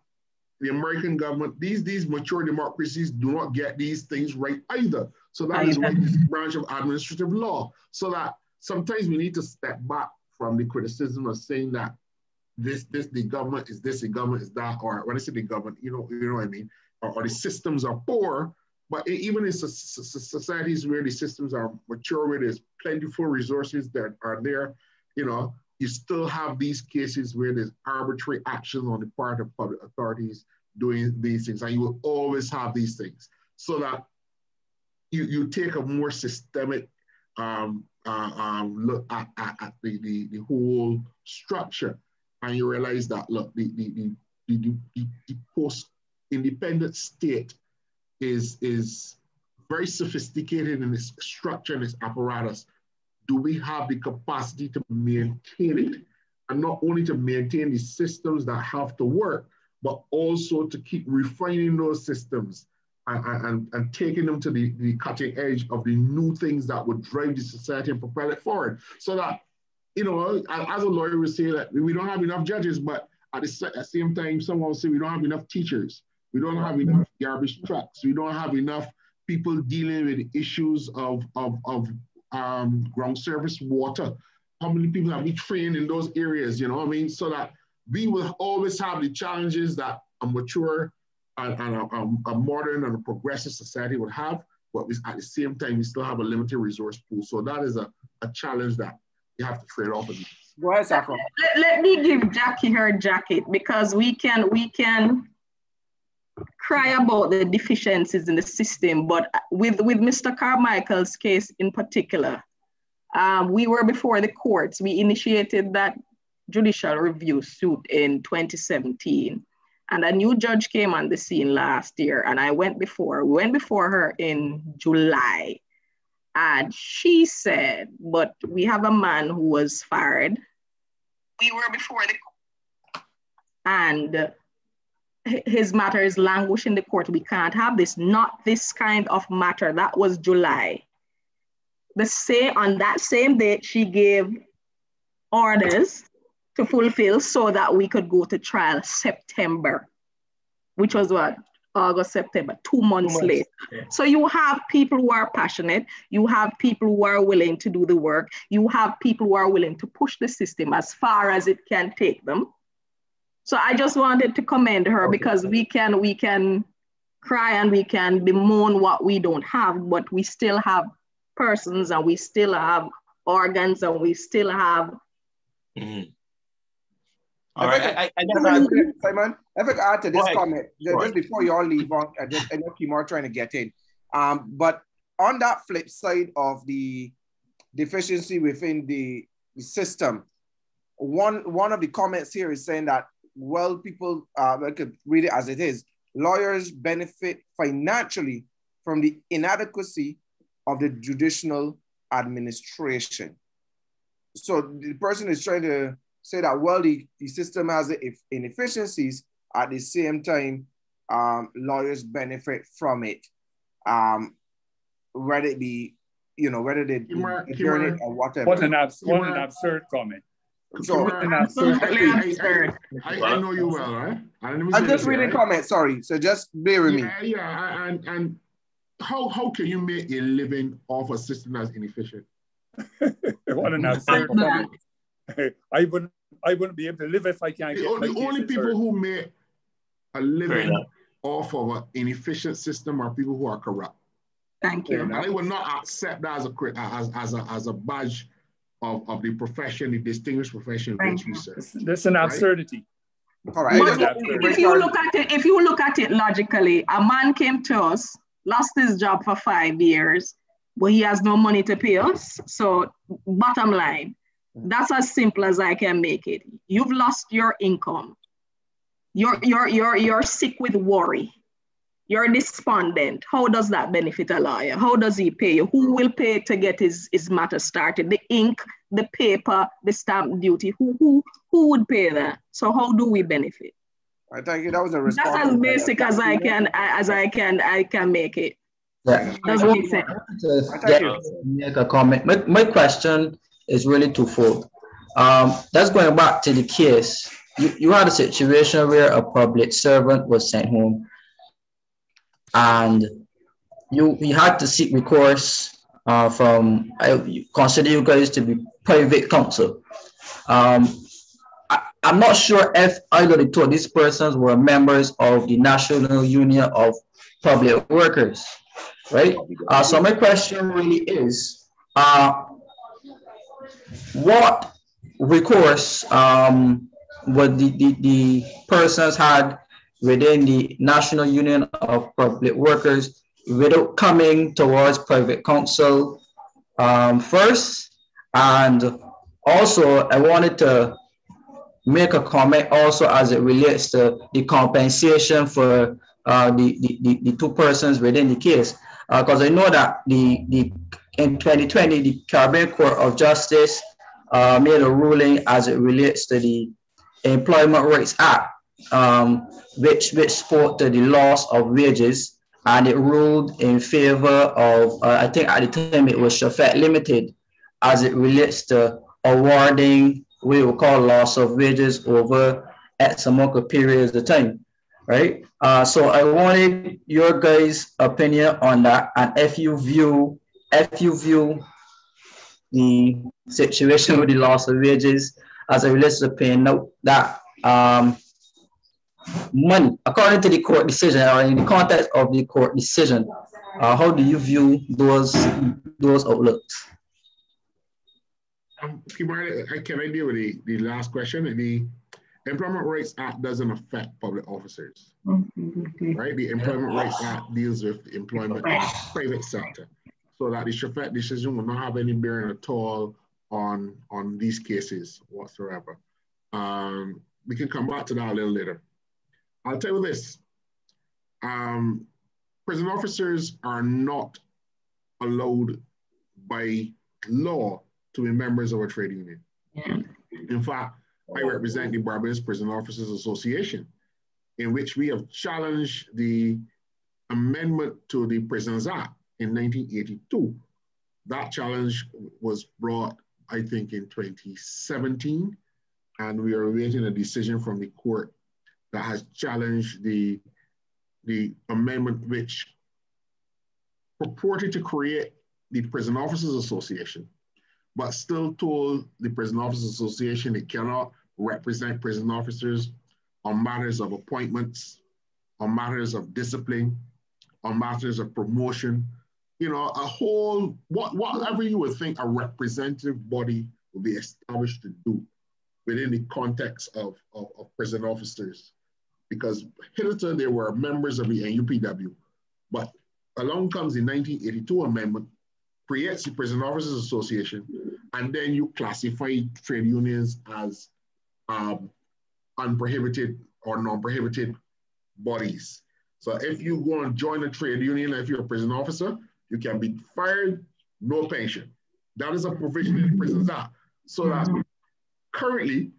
the American government, these, these mature democracies do not get these things right either. So that is why this branch of administrative law. So that sometimes we need to step back from the criticism of saying that this, this, the government is this, the government is that, or when I say the government, you know, you know what I mean, or, or the systems are poor. But even in societies where the systems are mature, where there's plentiful resources that are there, you know, you still have these cases where there's arbitrary actions on the part of public authorities doing these things, and you will always have these things. So that you, you take a more systemic um, uh, um, look at, at, at the, the, the, whole structure, and you realize that look, the, the, the, the, the post-independent state is, is very sophisticated in its structure and its apparatus do we have the capacity to maintain it? And not only to maintain the systems that have to work, but also to keep refining those systems and, and, and taking them to the, the cutting edge of the new things that would drive the society and propel it forward. So that, you know, as a lawyer would say that we don't have enough judges, but at the, at the same time, someone will say we don't have enough teachers. We don't have enough garbage trucks. We don't have enough people dealing with issues of, of, of um, ground service, water. How many people have we trained in those areas? You know what I mean? So that we will always have the challenges that a mature and, and a, a, a, modern and a progressive society would have, but we, at the same time, we still have a limited resource pool. So that is a, a challenge that you have to trade off against. Go ahead, Saffron. Let, let me give Jackie her jacket because we can we can cry about the deficiencies in the system, but with, with Mr. Carmichael's case in particular, um, we were before the courts. We initiated that judicial review suit in 2017. And a new judge came on the scene last year, and I went before, we went before her in July. And she said, but we have a man who was fired. We were before the court, and his matter is languish in the court. We can't have this. Not this kind of matter. That was July. The same on that same date, she gave orders to fulfill so that we could go to trial September, which was what August, September, two months, two months. later. Yeah. So you have people who are passionate, you have people who are willing to do the work, you have people who are willing to push the system as far as it can take them. So I just wanted to commend her okay. because we can we can cry and we can bemoan what we don't have, but we still have persons and we still have organs and we still have. Mm-hmm. All right, I, I, I Simon, Simon, if I could add to this comment, just, just before you all leave on, I just I know Kimar trying to get in. Um, but on that flip side of the deficiency within the, the system, one one of the comments here is saying that well, people uh, could read it as it is. Lawyers benefit financially from the inadequacy of the judicial administration. So the person is trying to say that, well, the, the system has inefficiencies. At the same time, um, lawyers benefit from it. Um, whether it be, you know, whether they adjourn it or whatever. What an, abs- what an absurd comment. So, an absurd. I, I, I, know you well, right? I'm just reading right? comments, sorry. So just bear with yeah, me. Yeah, and, and how, how can you make a living off a system that's inefficient? what an absurd comment. I wouldn't I wouldn't be able to live if I can't the, get The only people heard. who make a living off of an inefficient system are people who are corrupt. Thank you. And I would not accept that as a as, as a as a badge of, of the profession, the distinguished profession which we serve. That's an absurdity. Right? All right. But if you look at it, if you look at it logically, a man came to us, lost his job for five years, but he has no money to pay us. So bottom line, that's as simple as I can make it. You've lost your income. You're, you're, you're, you're sick with worry. You're despondent. How does that benefit a lawyer? How does he pay you? Who will pay to get his, his matter started? The ink, the paper, the stamp duty. Who, who, who would pay that? So how do we benefit? I thank you. That was a response. That's as basic as I can as I can I can make it. Yeah. Does make sense. To make a comment. My, my question is really twofold. Um, that's going back to the case. You, you had a situation where a public servant was sent home and you, you had to seek recourse uh, from, I consider you guys to be private counsel. Um, I, am not sure if either the two of these persons were members of the National Union of Public Workers, right? Uh, so my question really is, uh, what recourse um, what the, the, the persons had within the National Union of Public Workers without coming towards private counsel um, first. And also, I wanted to make a comment also as it relates to the compensation for uh, the, the, the, two persons within the case. Because uh, I know that the, the in 2020, the Caribbean Court of Justice uh, made a ruling as it relates to the Employment Rights Act, um, which, which to the loss of wages, and it ruled in favor of, uh, I think at the time it was Shafet Limited, as it relates to awarding we will call loss of wages over amount of periods of time, right? Uh, so I wanted your guys' opinion on that, and if you view if you view the situation with the loss of wages as it relates to paying out that um, money according to the court decision or in the context of the court decision. Uh, how do you view those those outlooks? Um, can I deal with the, the last question? The Employment Rights Act doesn't affect public officers, right? The Employment Rights Act deals with the employment private sector so that the Shafet decision will not have any bearing at all on, on these cases whatsoever. Um, we can come back to that a little later. I'll tell you this. Um, prison officers are not allowed by law to be members of a trade union. In fact, I represent the Barbados Prison Officers Association, in which we have challenged the amendment to the Prisons Act in 1982. That challenge was brought, I think, in 2017, and we are awaiting a decision from the court that has challenged the, the amendment which purported to create the Prison Officers Association, but still told the Prison Officers Association it cannot represent prison officers on matters of appointments, on matters of discipline, on matters of promotion, you know, a whole, what, whatever you would think a representative body would be established to do within the context of, of, of prison officers. Because hitherto they were members of the NUPW, but along comes the 1982 amendment, creates the Prison Officers Association, and then you classify trade unions as um, unprohibited or non-prohibited bodies. So if you go and join a trade union, if you're a prison officer, you can be fired, no pension. That is a provision in the Prisons Act. So that currently,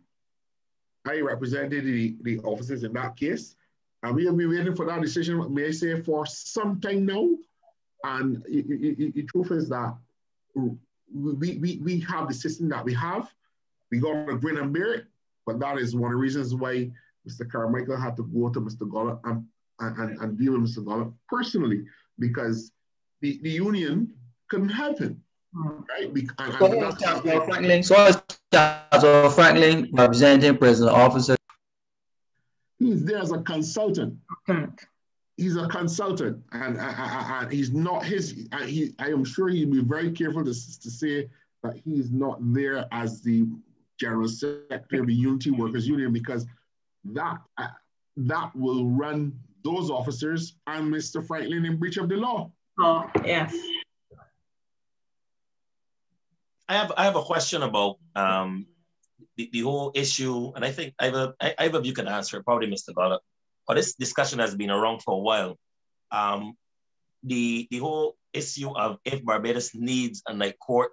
I represented the, the officers in that case, and we have been waiting for that decision, may I say, for some time now. And the truth is that we, we, we have the system that we have. We got to grin and bear it. But that is one of the reasons why Mr. Carmichael had to go to Mr. Gollop and, and, and deal with Mr. Gollop personally because the, the union couldn't help him. Hmm. Right? And, so, Franklin, so Franklin representing President Officer. He's there as a consultant. He's a consultant, and, and, and he's not his. He, I am sure he'd be very careful to, to say that he's not there as the general secretary of the Unity Workers Union because that uh, that will run those officers and Mr. Franklin in breach of the law. Oh yes. I have I have a question about um, the, the whole issue, and I think a I have a you can answer probably Mr. Gollop. But this discussion has been around for a while. Um, the the whole issue of if Barbados needs a night court,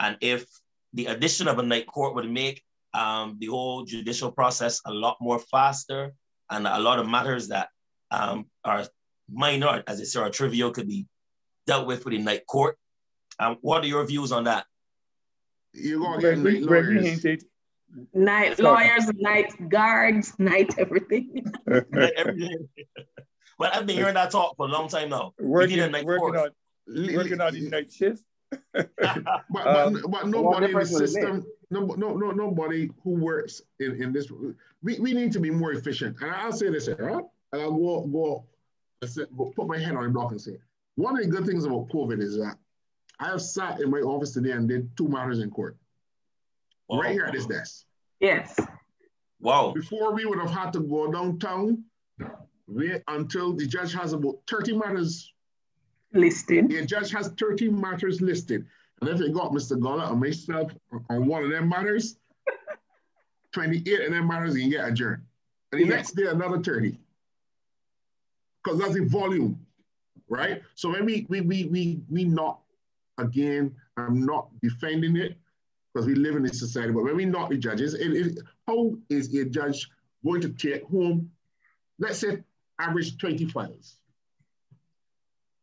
and if the addition of a night court would make um, the whole judicial process a lot more faster, and a lot of matters that um, are minor, as I say, are trivial, could be dealt with with the night court. Um, what are your views on that? You're going to get night lawyers. Night lawyers, night guards, night everything. night everything. well, I've been hearing that talk for a long time now. Working, working on, working on the night shift. but, but, um, but nobody in the system, no, no, no, nobody who works in, in this, we, we need to be more efficient. And I'll say this, here, right? And I'll go, go, go put my hand on the block and say, one of the good things about COVID is that I have sat in my office today and did two matters in court. Wow. Right here at this desk. Yes. Wow. Before we would have had to go downtown, wait until the judge has about 30 matters listed. The judge has 13 matters listed. And if they got Mr. Gollop and myself on one of them matters, 28 of them matters can get adjourned. And the next day, another 30. Because that's the volume, right? So when we, we, we, we, we not, again, I'm not defending it because we live in a society, but when we not the judges, it, it, how is a judge going to take home, let's say, average 20 files?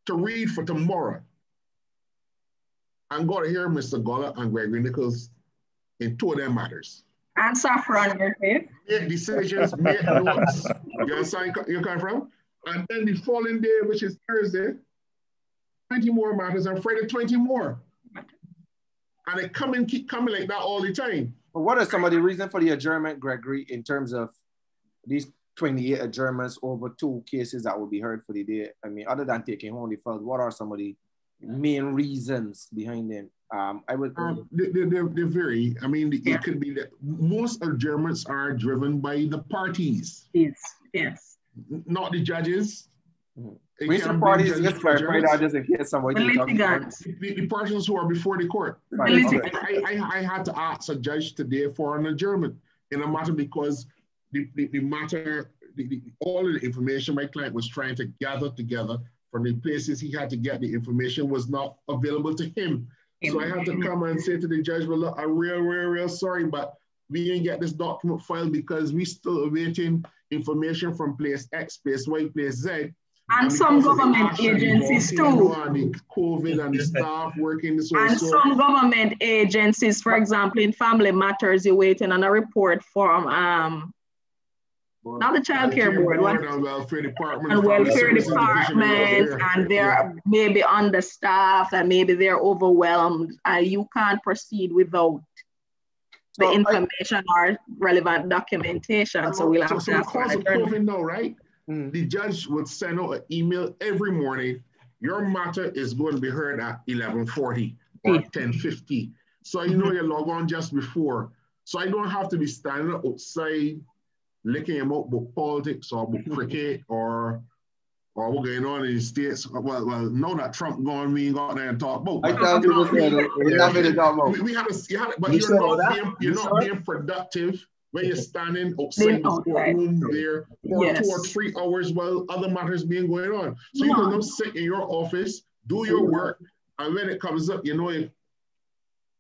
to read for tomorrow. I'm going to hear Mr. Gollop and Gregory Nicholls in two of their matters. And Saffron, Make decisions, make notes. You understand you come from? And then the following day, which is Thursday, 20 more matters, and of 20 more. And they come and keep coming like that all the time. But what are some of the reasons for the adjournment, Gregory, in terms of these 28 adjournments over two cases that will be heard for the day. I mean, other than taking home the files, what are some of the main reasons behind them? Um, I would. Um, they, they, they vary. I mean, it yeah. could be that most adjournments are driven by the parties. Yes. Yes. Not the judges. Mm-hmm. Which the parties just clarify that just in case somebody the, the persons who are before the court. Right. I, I, I had to ask a judge today for an adjournment in a matter because the, the, the matter, the, the, all of the information my client was trying to gather together from the places he had to get the information was not available to him. So I had to come and say to the judge, well, look, I'm real, real, real sorry, but we didn't get this document filed because we still awaiting information from place X, place Y, place Z. And, some government agencies too. And COVID and the staff working. So, and so. some government agencies, for example, in family matters, you're waiting on a report from um, not the child care board, board and welfare department, and welfare department, and they're maybe understaffed, and maybe they're overwhelmed, and you can't proceed without the so information I, or relevant documentation. So we'll have so, to. So because of COVID now, right? Mm. The judge would send out an email every morning. Your matter is going to be heard at 11:40 or 10:50. So you know you log on just before. So I don't have to be standing outside licking him up with politics or with cricket or or what's going on in the states. Well, well, no, not Trump going, we ain't got there and talk about. I can't do this. We, we, we had a, you had, but you you're not, being, you're not being productive where you're standing outside the courtroom there for yes. two or three hours while other matters being going on. So you can now sit in your office, do your work, and when it comes up, you know, you,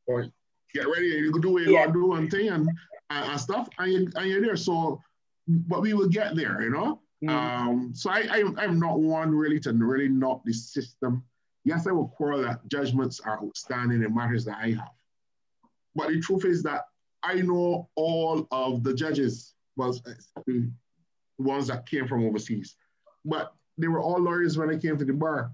or get ready you do what you yeah. gotta do and thing and, and, and stuff, and, you, and you're there. So, but we will get there, you know. Mm. Um, so I, I, I'm not one really to really knock the system. Yes, I will quarrel that judgments are outstanding in matters that I have. But the truth is that I know all of the judges, was the ones that came from overseas, but they were all lawyers when I came to the bar,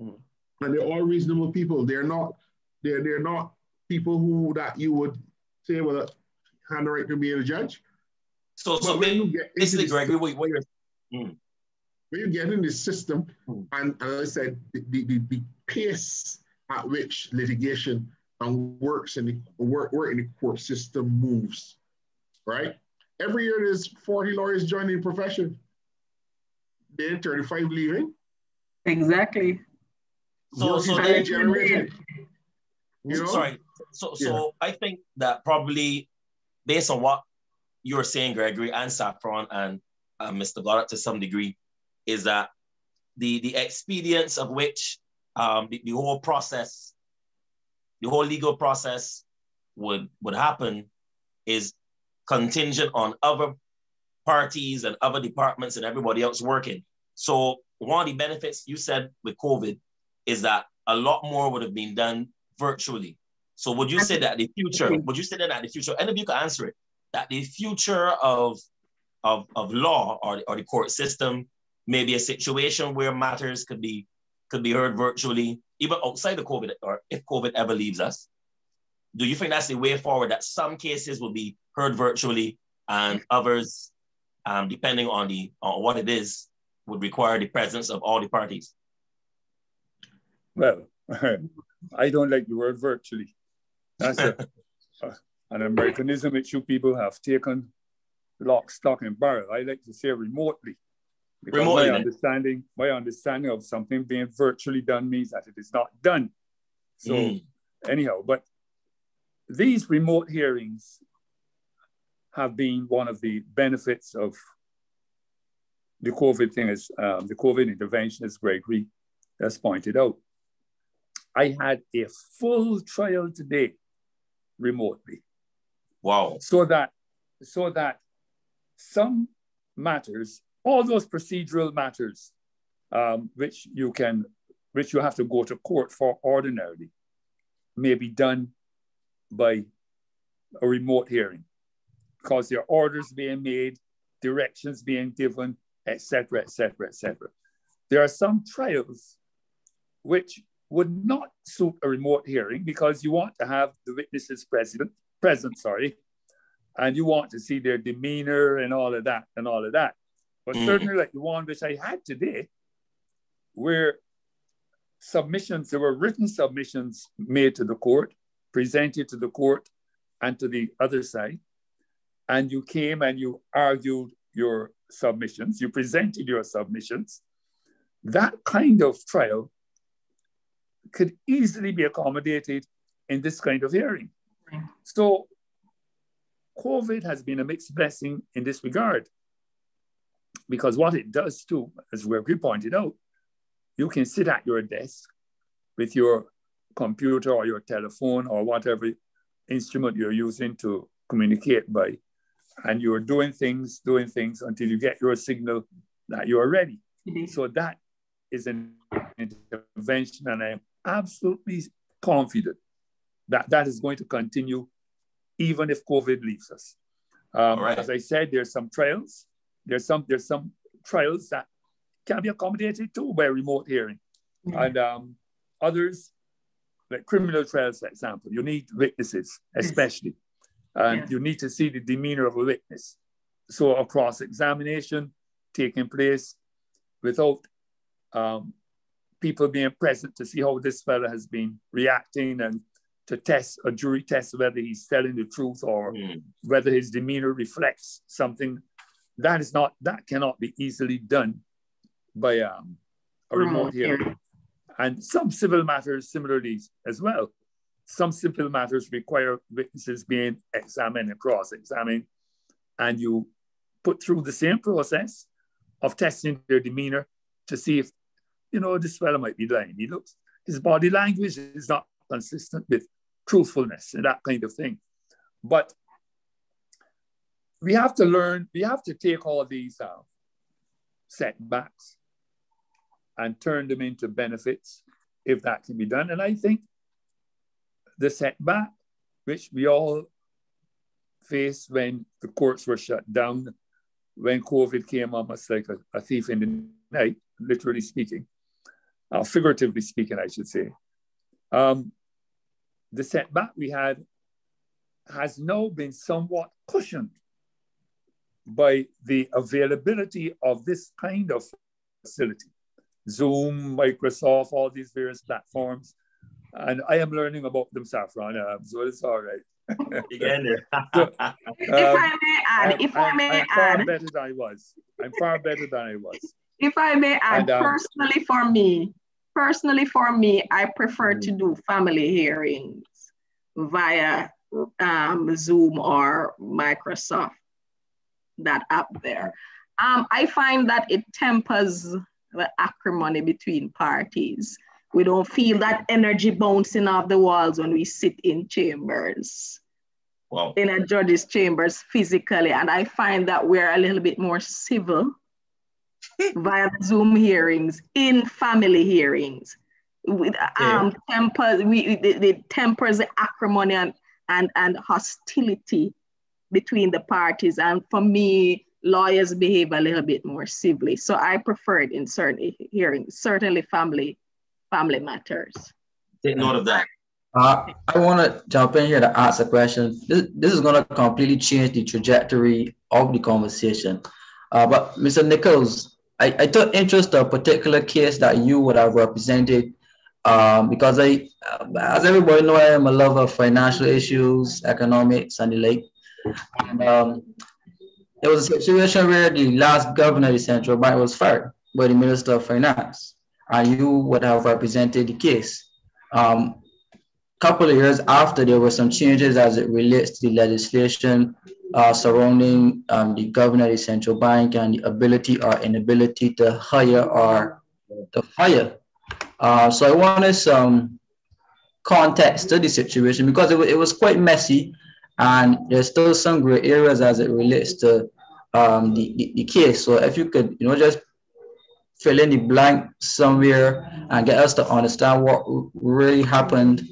mm. and they're all reasonable people. They're not, they're they're not people who that you would say, well, have the right to be a judge. So, but so basically, Gregory, what, what you're mm. when you get in the system, mm. and, and as I said, the, the, the pace at which litigation and works in the work, work in the court system moves, right? Every year there's 40 lawyers joining the profession. Then 35 leaving. Exactly. So, so then, generation. You know? Sorry. So, so yeah. I think that probably based on what you're saying, Gregory and Saffron and uh, Mr. Goddard to some degree, is that the the expedience of which um, the, the whole process the whole legal process would would happen is contingent on other parties and other departments and everybody else working. So one of the benefits you said with COVID is that a lot more would have been done virtually. So would you say that the future, would you say that the future, any of you can answer it, that the future of of, of law or, or the court system may be a situation where matters could be could be heard virtually even outside of COVID, or if COVID ever leaves us? Do you think that's the way forward? That some cases will be heard virtually, and others, um, depending on the on what it is, would require the presence of all the parties. Well, I don't like the word virtually. That's a, uh, an Americanism which you people have taken lock, stock, and barrel. I like to say remotely. Because Remotely, my understanding, my understanding of something being virtually done means that it is not done. So mm. anyhow, but these remote hearings have been one of the benefits of the COVID thing, as um, the COVID intervention, as Gregory has pointed out. I had a full trial today remotely. Wow. So that so that some matters all those procedural matters um, which you can, which you have to go to court for ordinarily, may be done by a remote hearing, because there are orders being made, directions being given, etc., etc., etc. There are some trials which would not suit a remote hearing because you want to have the witnesses present, present, sorry, and you want to see their demeanor and all of that and all of that. But mm. certainly, like the one which I had today, where submissions, there were written submissions made to the court, presented to the court and to the other side, and you came and you argued your submissions, you presented your submissions. That kind of trial could easily be accommodated in this kind of hearing. So, COVID has been a mixed blessing in this regard. Because what it does too, as Gregory pointed out, you can sit at your desk with your computer or your telephone or whatever instrument you're using to communicate by, and you're doing things, doing things until you get your signal that you are ready. Mm-hmm. So that is an intervention, and I'm absolutely confident that that is going to continue even if COVID leaves us. Um, right. As I said, there's some trials there's some there's some trials that can be accommodated too by remote hearing, mm-hmm. and um, others like criminal trials, for example, you need witnesses, especially, and yeah. you need to see the demeanor of a witness. So a cross examination taking place without um, people being present to see how this fellow has been reacting and to test a jury test whether he's telling the truth or mm. whether his demeanor reflects something that is not that cannot be easily done by um, a remote hearing. And some civil matters similarly as well. Some civil matters require witnesses being examined and cross-examined and you put through the same process of testing their demeanor to see if, you know, this fellow might be lying. He looks, his body language is not consistent with truthfulness and that kind of thing. But we have to learn, we have to take all these uh, setbacks and turn them into benefits if that can be done. And I think the setback, which we all faced when the courts were shut down, when COVID came almost like a, a thief in the night, literally speaking, uh, figuratively speaking, I should say. Um, the setback we had has now been somewhat cushioned by the availability of this kind of facility. Zoom, Microsoft, all these various platforms. And I am learning about them, Saffron, uh, so it's all right. Again, so, um, if I may add, I'm, if I may I'm, I'm far add, better than I was. I'm far better than I was. If I may add, And, um, personally for me, personally for me, I prefer to do family hearings via um, Zoom or Microsoft, that up there. Um, I find that it tempers the acrimony between parties. We don't feel that energy bouncing off the walls when we sit in chambers, Wow. in a judge's chambers physically. And I find that we're a little bit more civil via Zoom hearings, in family hearings. With um, tempers, we, the, the tempers the acrimony and, and, and hostility between the parties. And for me, lawyers behave a little bit more civilly. So I prefer it in certain hearings, certainly family family matters. Take note of that. Uh, I want to jump in here to ask a question. This, this is going to completely change the trajectory of the conversation. Uh, but Mr. Nicholls, I, I took interest in a particular case that you would have represented um, because I, uh, as everybody know, I am a lover of financial issues, economics, and the like. And um, there was a situation where the last governor of the central bank was fired by the Minister of Finance, and you would have represented the case. Um, couple of years after, there were some changes as it relates to the legislation uh, surrounding um, the governor of the central bank and the ability or inability to hire or to fire. Uh, so I wanted some context to the situation because it, it was quite messy and there's still some gray areas as it relates to um, the, the, the case. So if you could, you know, just fill in the blank somewhere and get us to understand what really happened,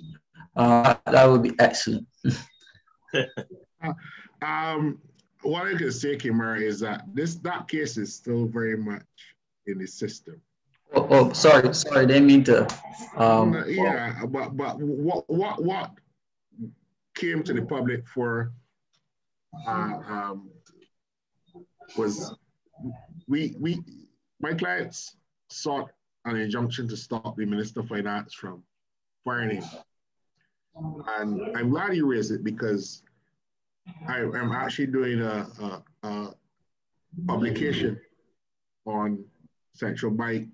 uh, that would be excellent. um, what I can say, Kimar, is that this that case is still very much in the system. Oh, oh sorry, sorry, didn't mean to. Um, yeah, but but what what what came to the public for uh, um, was we we my clients sought an injunction to stop the Minister of Finance from firing him. And I'm glad you raised it because I am actually doing a, a, a publication on central bank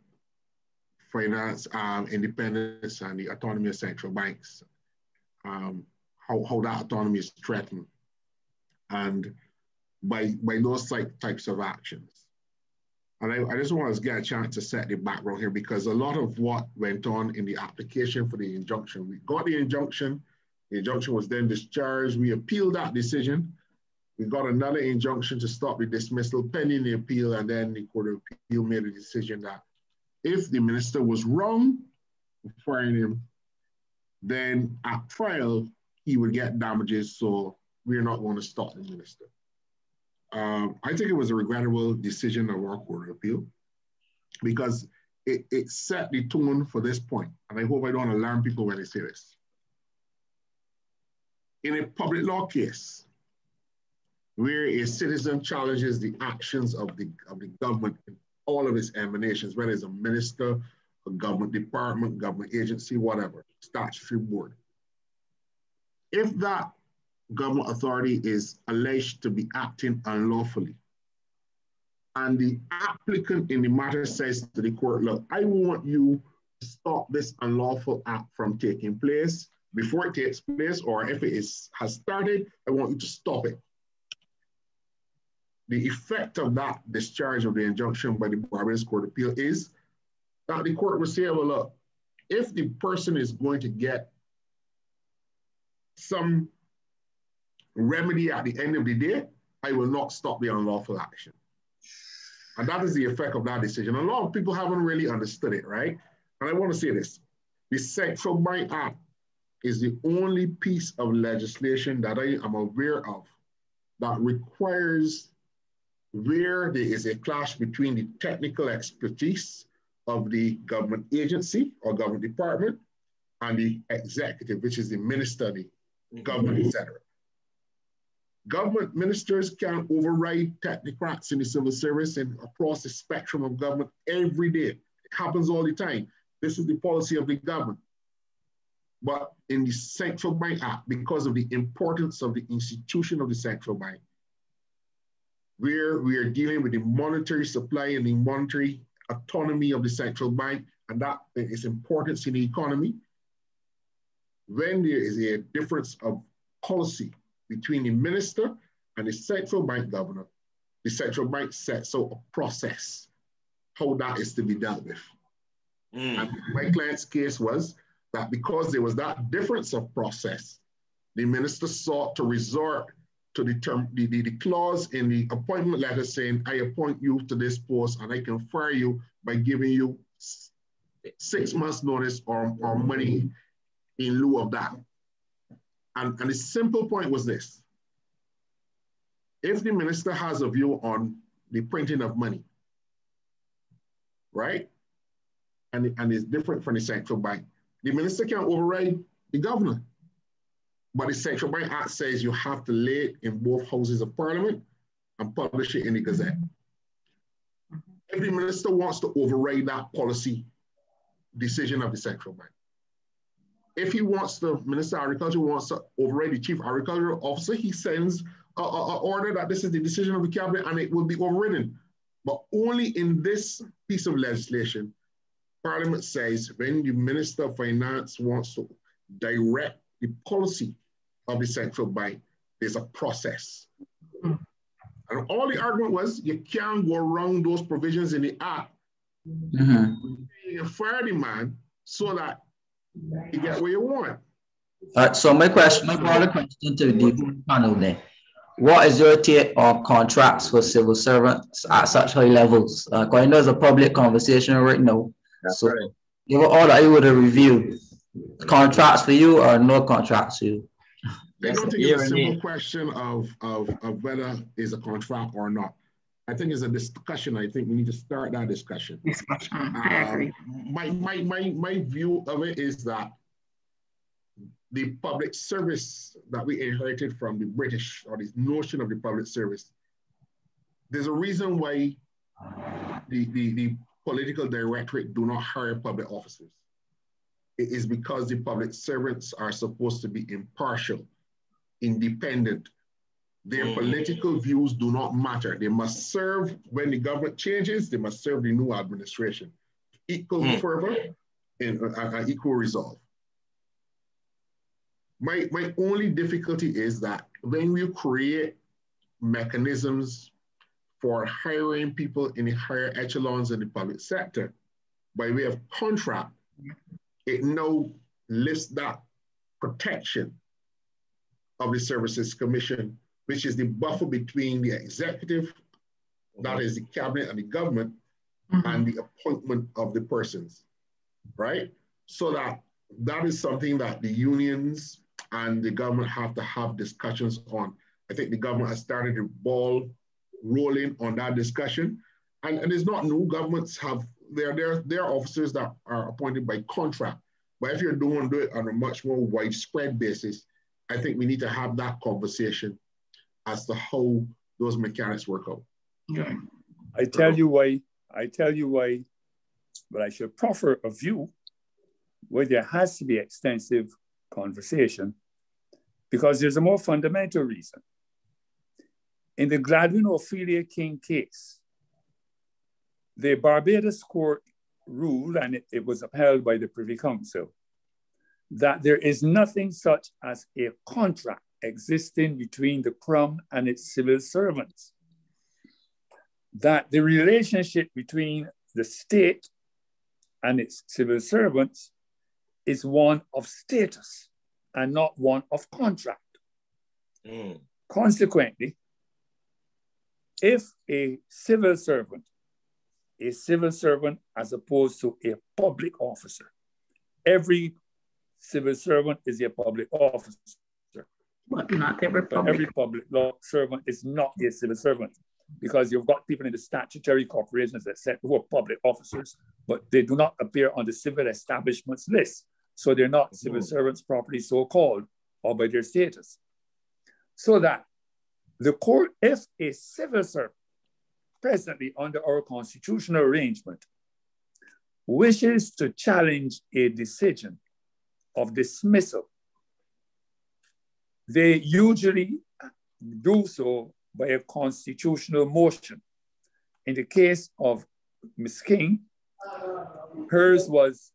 finance um, independence and the autonomy of central banks, um, how, how that autonomy is threatened, and by, by those type, types of actions. And I, I just want to get a chance to set the background here because a lot of what went on in the application for the injunction, we got the injunction, the injunction was then discharged, we appealed that decision, we got another injunction to stop the dismissal pending the appeal, and then the Court of Appeal made a decision that if the minister was wrong firing him, then at trial, he would get damages, so we're not going to stop the minister. Um, I think it was a regrettable decision of our Court of Appeal because it, it set the tone for this point, and I hope I don't alarm people when I say this. In a public law case, where a citizen challenges the actions of the, of the government in all of its emanations, whether it's a minister, a government department, government agency, whatever, statutory board. If that government authority is alleged to be acting unlawfully, and the applicant in the matter says to the court, look, I want you to stop this unlawful act from taking place before it takes place, or if it is has started, I want you to stop it. the effect of that discharge of the injunction by the Barbados Court of Appeal is that the court will say, well, look, if the person is going to get some remedy at the end of the day, I will not stop the unlawful action. And that is the effect of that decision. A lot of people haven't really understood it, right? And I want to say this. The Central Bank Act is the only piece of legislation that I am aware of that requires where there is a clash between the technical expertise of the government agency or government department and the executive, which is the minister, the government, etc. Government ministers can override technocrats in the civil service and across the spectrum of government every day. It happens all the time. This is the policy of the government. But in the Central Bank Act, because of the importance of the institution of the central bank, where we are dealing with the monetary supply and the monetary autonomy of the central bank, and that is importance in the economy, when there is a difference of policy between the minister and the central bank governor, the central bank sets out a process how that is to be dealt with. Mm. And my client's case was that because there was that difference of process, the minister sought to resort to the, term, the, the, the clause in the appointment letter saying, I appoint you to this post and I can fire you by giving you six months notice or, or money in lieu of that. And, and the simple point was this. If the minister has a view on the printing of money, right? And, and it's different from the central bank, the minister can override the governor. But the Central Bank Act says you have to lay it in both houses of parliament and publish it in the Gazette. The minister wants to override that policy decision of the central bank, if he wants the Minister of Agriculture wants to override the Chief Agricultural Officer, he sends a, a, a, order that this is the decision of the cabinet and it will be overridden. But only in this piece of legislation, Parliament says when the Minister of Finance wants to direct the policy of the central bank, there's a process. Mm. And all the argument was you can't go around those provisions in the act. Mm-hmm. You fire the man so that you get what you want. Uh, so my question, my broader question to the panel then. What is your take on contracts for civil servants at such high levels? Uh, I know there's a public conversation right now. That's so right. give all that you would review. Contracts for you or no contracts for you? I don't think it's a simple question of, of, of whether it's a contract or not. I think it's a discussion. I think we need to start that discussion. Discussion. I agree. Um, my, my, my, my view of it is that the public service that we inherited from the British, or this notion of the public service, there's a reason why the, the, the political directorate do not hire public officers. It is because the public servants are supposed to be impartial, independent, their mm. political views do not matter. They must serve when the government changes, they must serve the new administration. Equal mm. fervor and uh, equal resolve. My, my only difficulty is that when you create mechanisms for hiring people in the higher echelons in the public sector by way of contract, it now lifts that protection of the Services Commission which is the buffer between the executive, that is the cabinet and the government, mm-hmm. and the appointment of the persons, right? So that that is something that the unions and the government have to have discussions on. I think the government has started the ball rolling on that discussion. And, and it's not new. Governments have there, there, there are officers that are appointed by contract. But if you're doing it on a much more widespread basis, I think we need to have that conversation as to how those mechanics work out. Okay. I tell you why, I tell you why, but I should proffer a view where there has to be extensive conversation because there's a more fundamental reason. In the Gladwin Ophelia King case, the Barbados court ruled, and it, it was upheld by the Privy Council, that there is nothing such as a contract existing between the Crown and its civil servants. that the relationship between the state and its civil servants is one of status and not one of contract. Mm. Consequently, if a civil servant, a civil servant as opposed to a public officer, every civil servant is a public officer. But not every public. But every public law servant is not a civil servant because you've got people in the statutory corporations that set who are public officers, but they do not appear on the civil establishments list. So they're not civil mm-hmm. servants properly so called or by their status. So that the court, if a civil servant presently under our constitutional arrangement wishes to challenge a decision of dismissal, they usually do so by a constitutional motion. In the case of Ms. King, hers was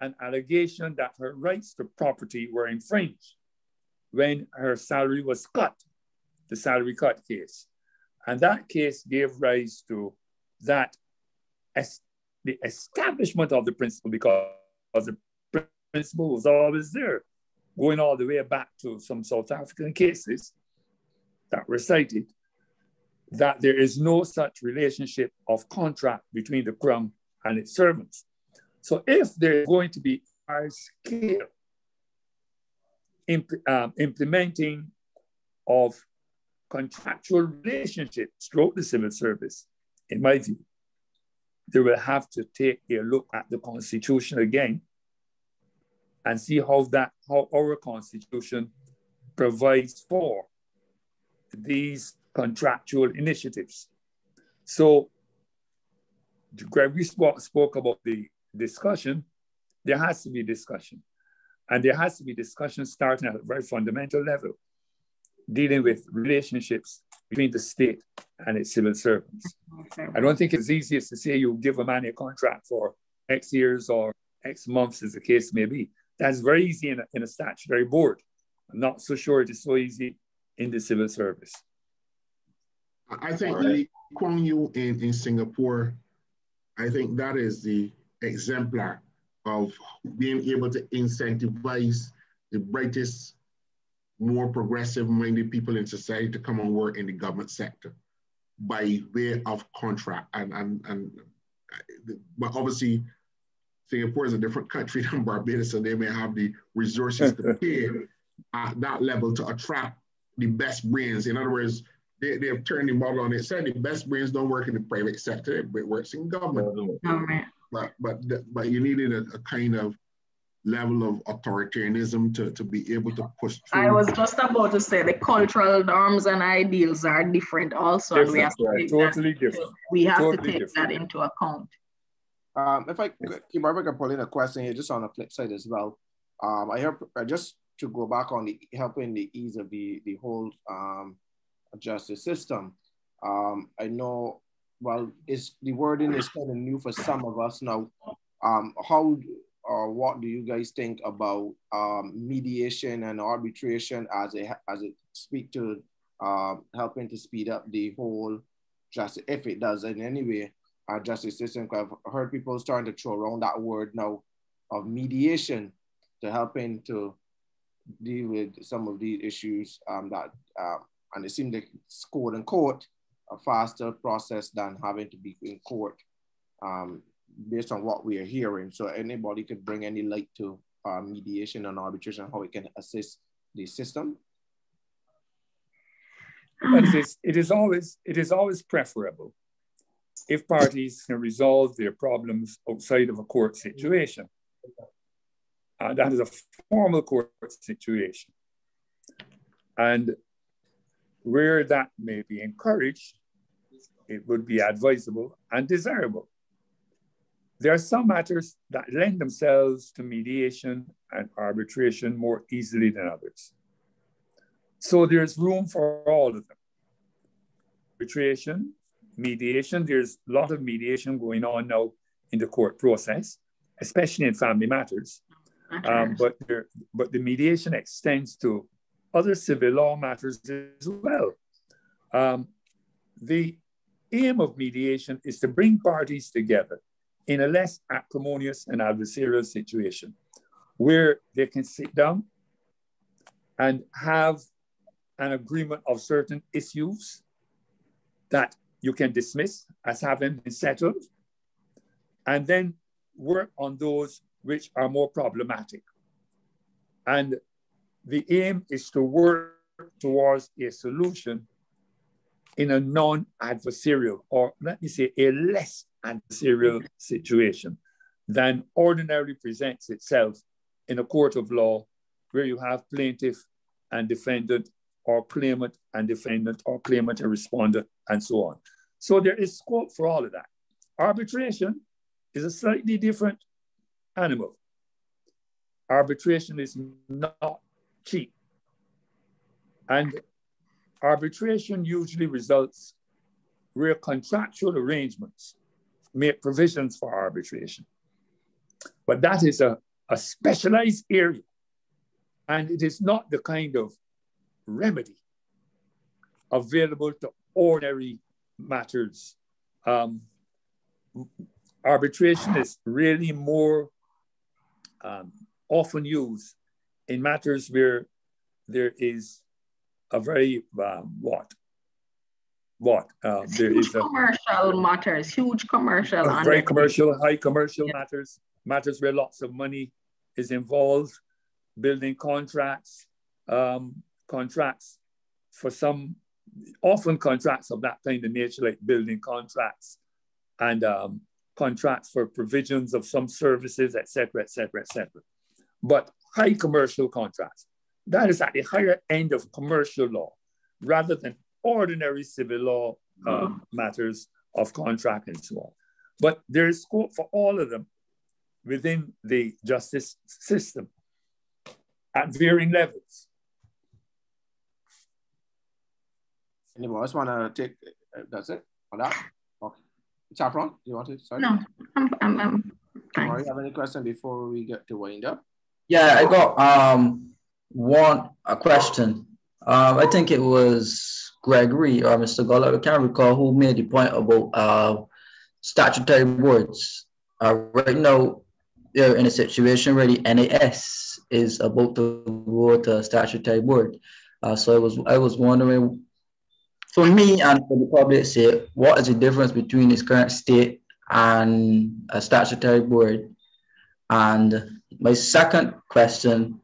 an allegation that her rights to property were infringed when her salary was cut, the salary cut case. And that case gave rise to that, the establishment of the principle because the principle was always there, going all the way back to some South African cases that were cited, that there is no such relationship of contract between the crown and its servants. So if there's going to be large scale imp um, implementing of contractual relationships throughout the civil service, in my view, they will have to take a look at the constitution again and see how that how our constitution provides for these contractual initiatives. So Greg, we spoke, spoke about the discussion. There has to be discussion. And there has to be discussion starting at a very fundamental level, dealing with relationships between the state and its civil servants. I don't think it's easiest to say you give a man a contract for X years or X months, as the case may be. That's very easy in a, in a statutory board. I'm not so sure it is so easy in the civil service. I think right. Kuan Yew in, in Singapore, I think that is the exemplar of being able to incentivize the brightest, more progressive minded people in society to come and work in the government sector by way of contract. And, and, and but obviously, Singapore is a different country than Barbados, and they may have the resources to pay at that level to attract the best brains. In other words, they, they have turned the model on its head. The best brains don't work in the private sector, it works in government. government. But but but you needed a, a, kind of level of authoritarianism to, to be able to push through. I was just about to say the cultural norms and ideals are different also. Different, we have to right. totally that, different. We have totally to take different. that into account. Um, if I keep I can pull in a question here just on the flip side as well. Um, I heard I just to go back on the helping the ease of the the whole um, justice system. Um, I know, well, it's, the wording is kind of new for some of us now. Um, how or what do you guys think about um, mediation and arbitration as it as it speak to uh, helping to speed up the whole justice if it does in any way our justice system? I've heard people starting to throw around that word now of mediation to helping to deal with some of these issues um, that uh, and it seemed like in court a faster process than having to be in court um, based on what we are hearing. So anybody could bring any light to uh, mediation and arbitration, how it can assist the system. But it is, it is always it is always preferable if parties can resolve their problems outside of a court situation. Uh, that is a formal court situation. And where that may be encouraged, it would be advisable and desirable. There are some matters that lend themselves to mediation and arbitration more easily than others. So there's room for all of them. Arbitration, mediation, there's a lot of mediation going on now in the court process, especially in family matters. Um, but, there, but the mediation extends to other civil law matters as well. Um, the aim of mediation is to bring parties together in a less acrimonious and adversarial situation where they can sit down and have an agreement of certain issues that you can dismiss as having been settled, and then work on those which are more problematic. And the aim is to work towards a solution in a non adversarial, or let me say, a less adversarial situation than ordinarily presents itself in a court of law where you have plaintiff and defendant or claimant and defendant or claimant and respondent and so on. So there is scope for all of that. Arbitration is a slightly different animal. Arbitration is not cheap. And arbitration usually results where contractual arrangements make provisions for arbitration. But that is a, a specialized area. And it is not the kind of remedy available to ordinary matters. Um, arbitration is really more um, often used in matters where there is a very um, what what um, there huge is a commercial matters, huge commercial, very commercial, high commercial yeah. matters, matters where lots of money is involved, building contracts, um, contracts for some, often contracts of that kind of nature, like building contracts and um, contracts for provisions of some services, etc., etc., etc. But high commercial contracts, that is at the higher end of commercial law, rather than ordinary civil law um, matters of contract and so on. But there is scope for all of them within the justice system at varying levels. Anyone else want to take, uh, that's it on that? Okay. Saffron, you want to? Sorry. No, I'm, I'm, I'm fine. you have any question before we get to wind up? Yeah, I got um one a question. Um, I think it was Gregory or Mr. Gollop, I can't recall who made the point about uh, statutory boards. Uh, right now, they're in a situation where the NIS is about to go to statutory board. Uh, so I was I was wondering, for me and for the public, say what is the difference between its current state and a statutory board? And my second question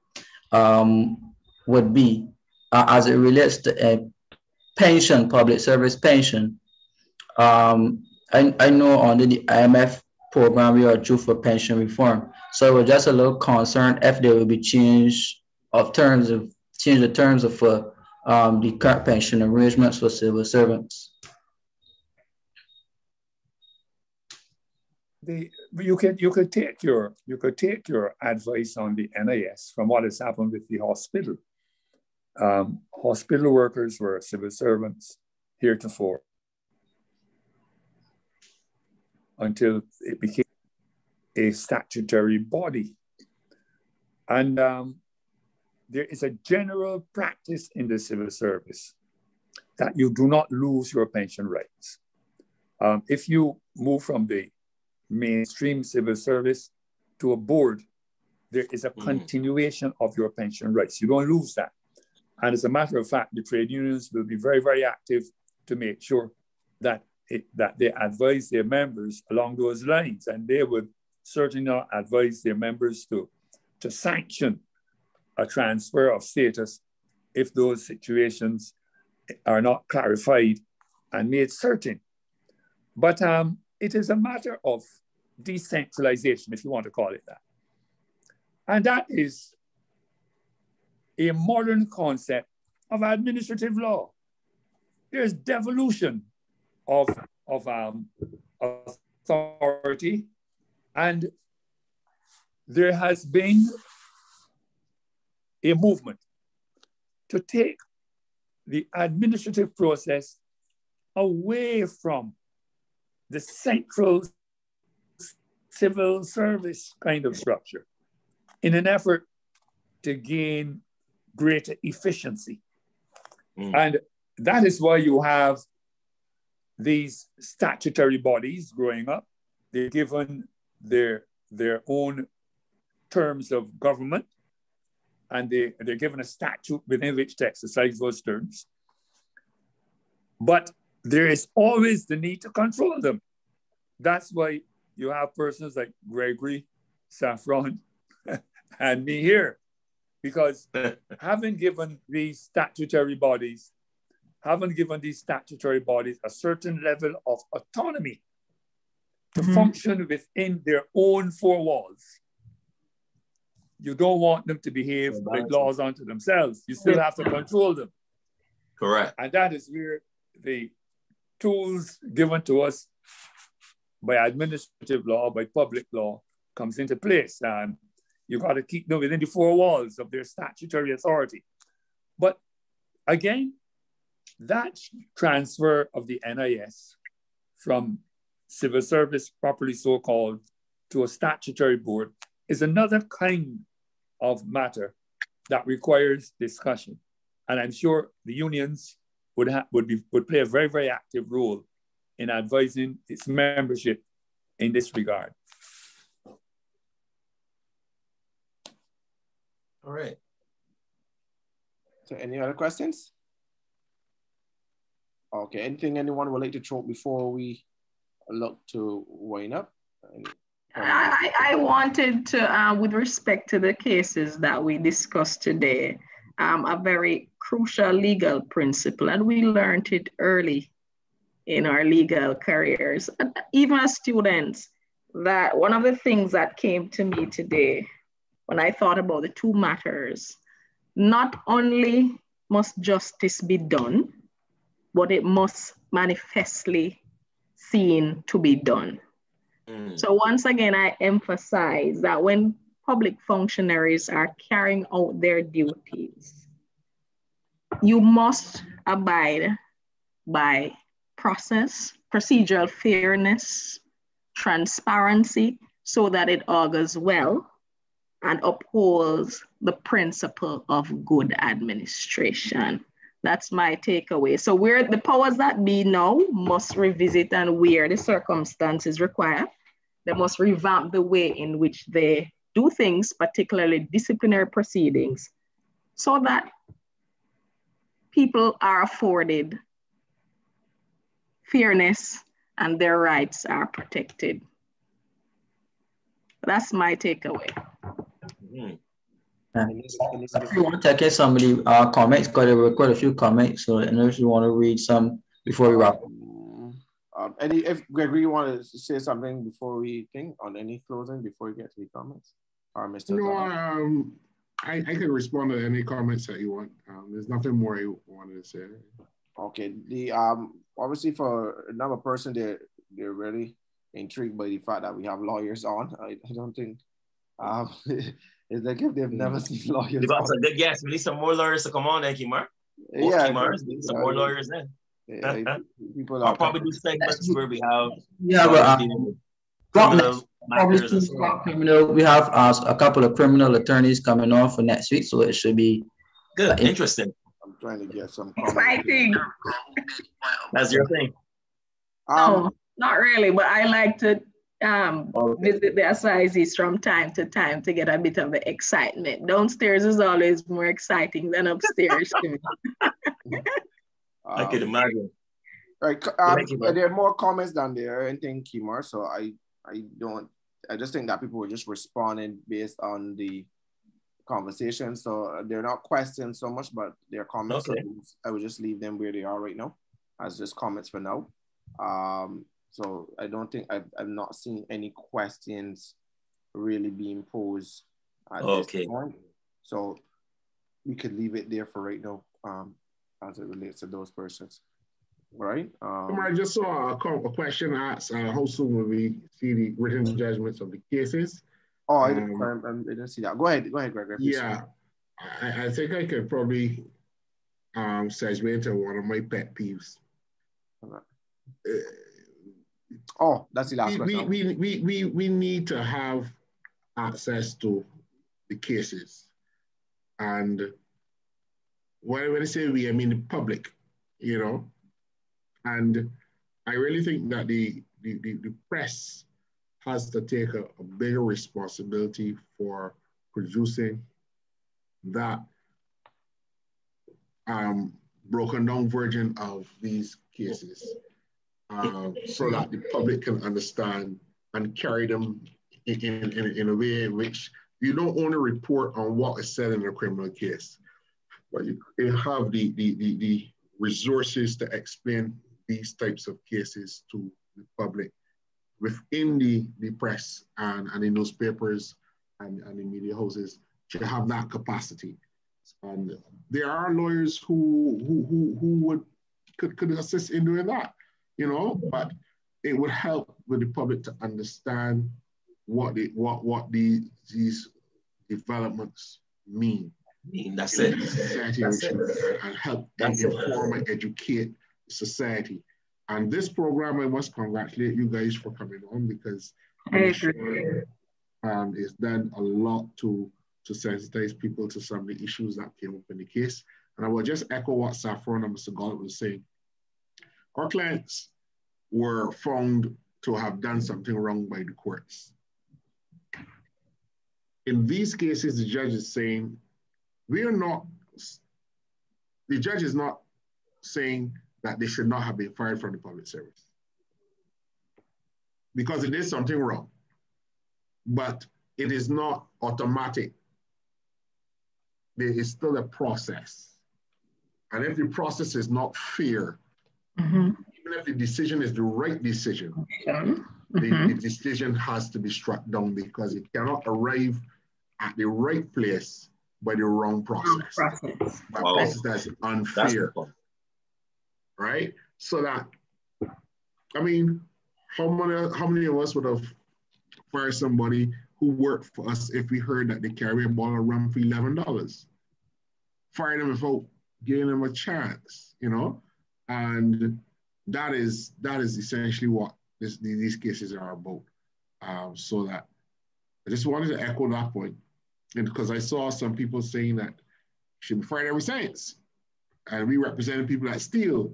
um, would be, uh, as it relates to a pension, public service pension. Um, I, I know under the IMF program, we are due for pension reform. So we're just a little concerned if there will be change of terms of change the terms of uh, um, the current pension arrangements for civil servants. The, you can you could take your you could take your advice on the NIS from what has happened with the hospital. Um, hospital workers were civil servants heretofore until it became a statutory body. And um, there is a general practice in the civil service that you do not lose your pension rights. Um, if you move from the mainstream civil service to a board, there is a mm. continuation of your pension rights. You don't lose that. And as a matter of fact, the trade unions will be very, very active to make sure that it, that they advise their members along those lines. And they would certainly not advise their members to, to sanction a transfer of status if those situations are not clarified and made certain. But um, it is a matter of decentralization, if you want to call it that. And that is a modern concept of administrative law. There's devolution of, of um, authority and there has been a movement to take the administrative process away from the central civil service kind of structure in an effort to gain greater efficiency. Mm. And that is why you have these statutory bodies growing up, they're given their, their own terms of government and they, they're given a statute within which to exercise those terms. But there is always the need to control them. That's why you have persons like Gregory, Saffron, and me here. Because having given these statutory bodies, having given these statutory bodies a certain level of autonomy to mm-hmm. function within their own four walls, you don't want them to behave like laws unto themselves. You still have to control them. Correct. And that is where the tools given to us by administrative law, by public law, comes into place. And you've got to keep them within the four walls of their statutory authority. But again, that transfer of the NIS from civil service, properly so called, to a statutory board is another kind of matter that requires discussion. And I'm sure the unions would, ha- would, be, would play a very, very active role in advising its membership in this regard. All right. So any other questions? Okay, anything anyone would like to throw before we look to wind up? I, I wanted to, uh, with respect to the cases that we discussed today, um, a very crucial legal principle, and we learned it early in our legal careers, even as students, that one of the things that came to me today when I thought about the two matters, not only must justice be done, but it must manifestly seen to be done. Mm. So once again, I emphasize that when public functionaries are carrying out their duties, you must abide by process, procedural fairness, transparency, so that it augurs well and upholds the principle of good administration. That's my takeaway. So where the powers that be now must revisit and where the circumstances require, they must revamp the way in which they do things, particularly disciplinary proceedings, so that people are afforded fairness and their rights are protected. That's my takeaway. Mm. If you want to take some of the uh, comments, got a, quite a few comments, so I know if you want to read some before we wrap. Um, any, if Gregory, you want to say something before we think on any closing before we get to the comments, or Mr. No, um, I, I can respond to any comments that you want. Um, there's nothing more I wanted to say. Okay, the um, obviously for another person, they're they're really intrigued by the fact that we have lawyers on. I, I don't think um, it's like if they've never seen lawyers. That's a good guess. We need some more lawyers to come on, there, Kimar. More yeah, Kimars, need some more lawyers in. Yeah, people are probably do segments where we have yeah, but um, criminal, criminal. We have uh, a couple of criminal attorneys coming on for next week, so it should be good, uh, interesting. I'm trying to get some exciting. That's your thing. Um, no, not really, but I like to um, okay. visit the assizes from time to time to get a bit of the excitement. Downstairs is always more exciting than upstairs to me. I can um, imagine. Right, um, there are more comments down there, anything, Kimar. So I, I don't. I just think that people were just responding based on the conversation. So they're not questions so much, but they're comments. Okay. So I would just leave them where they are right now, as just comments for now. Um, so I don't think I've, I've not seen any questions really being posed at okay. this point. So we could leave it there for right now um, as it relates to those persons. Right? Um, I just saw a, a question asked uh, how soon will we see the written judgments of the cases? Oh, I didn't, um, I, I didn't see that. Go ahead, go ahead, Greg. Yeah, I, I, think I could probably um, segue into one of my pet peeves. Okay. Uh, Oh, that's the last we, question. We, we, we, we need to have access to the cases. And when, when I say we, I mean the public, you know. And I really think that the, the, the, the press has to take a, a bigger responsibility for producing that um, broken down version of these cases uh, so that the public can understand and carry them in, in, in, a way in which you don't only report on what is said in a criminal case, but you, have the, the, the, the resources to explain these types of cases to the public within the, the press and, and the newspapers and, and the media houses to have that capacity. And there are lawyers who, who, who, who would could, could assist in doing that, you know, but it would help with the public to understand what the, what what the, these developments mean. mean that's it. Society that's it. and help and inform and educate society. And this program, I must congratulate you guys for coming on because sure, um, it's done a lot to to sensitize people to some of the issues that came up in the case. And I will just echo what Saffron and Mr. Gollop was saying. Our clients were found to have done something wrong by the courts. In these cases, the judge is saying, we are not, the judge is not saying that they should not have been fired from the public service because it is something wrong. But it is not automatic. There is still a process. And if the process is not fair, mm-hmm. even if the decision is the right decision, mm-hmm. the, the, decision has to be struck down because it cannot arrive at the right place by the wrong process. process. By wow. process that's unfair. That's right? So that, I mean, how many, how many of us would have fired somebody who worked for us if we heard that they carry a bottle of rum for $11? Fire them without giving them a chance, you know? And that is that is essentially what this, these cases are about. Um, so that I just wanted to echo that point, and because I saw some people saying that should be fired every science, and we represented people that steal.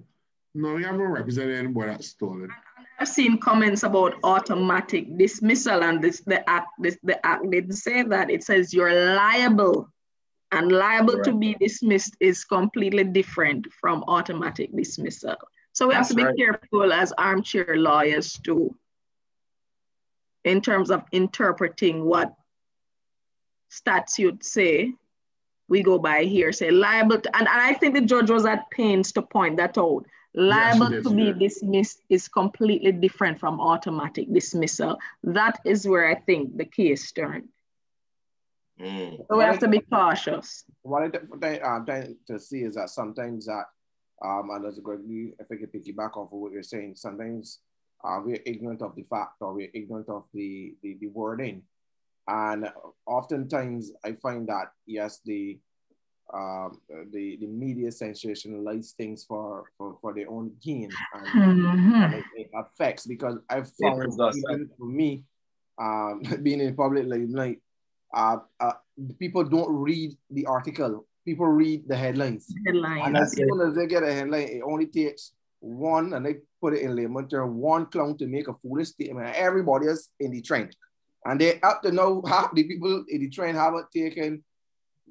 No, we haven't represented anybody that stolen. I've seen comments about automatic dismissal, and this the act this the act didn't say that. It says you're liable and liable right. to be dismissed is completely different from automatic dismissal. So we That's have to be right. careful as armchair lawyers too, in terms of interpreting what statutes say. We go by here, say liable, to, and, and I think the judge was at pains to point that out. Liable yes, to be dismissed is completely different from automatic dismissal. That is where I think the case turned. Mm. So we have to be cautious. What I am trying to see is that sometimes that, um, and as Gregory, if I could piggyback off of what you're saying, sometimes uh, we're ignorant of the fact or we're ignorant of the, the, the wording. And oftentimes I find that, yes, the um, the, the media sensationalize things for, for, for their own gain and, mm-hmm. and it, it, affects because I've found even for me um, being in public limelight uh, uh, people don't read the article. People read the headlines. Headlines. And as soon as they get a headline, it only takes one, and they put it in layman term, one clown to make a foolish statement. Everybody is in the trend. And they up to know half the people in the trend haven't taken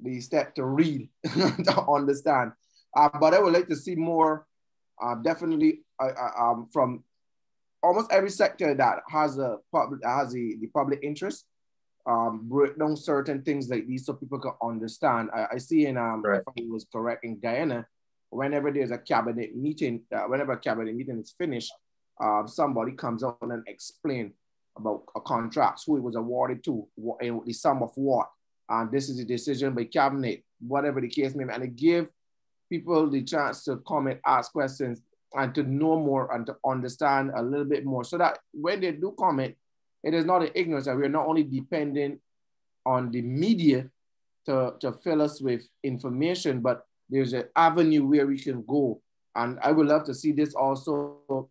the step to read, to understand. Uh, but I would like to see more, uh, definitely uh, uh um, from almost every sector that has a public has the, the public interest um, break down certain things like these so people can understand. I, I see in, um, right. if I was correct, in Guyana, whenever there's a cabinet meeting, uh, whenever a cabinet meeting is finished, uh, somebody comes out and explain about a contract, who it was awarded to, what, the sum of what, and this is a decision by cabinet, whatever the case may be, and it give people the chance to comment, ask questions, and to know more and to understand a little bit more, so that when they do comment, it is not an ignorance that we're not only dependent on the media to, to fill us with information, but there's an avenue where we can go. And I would love to see this also,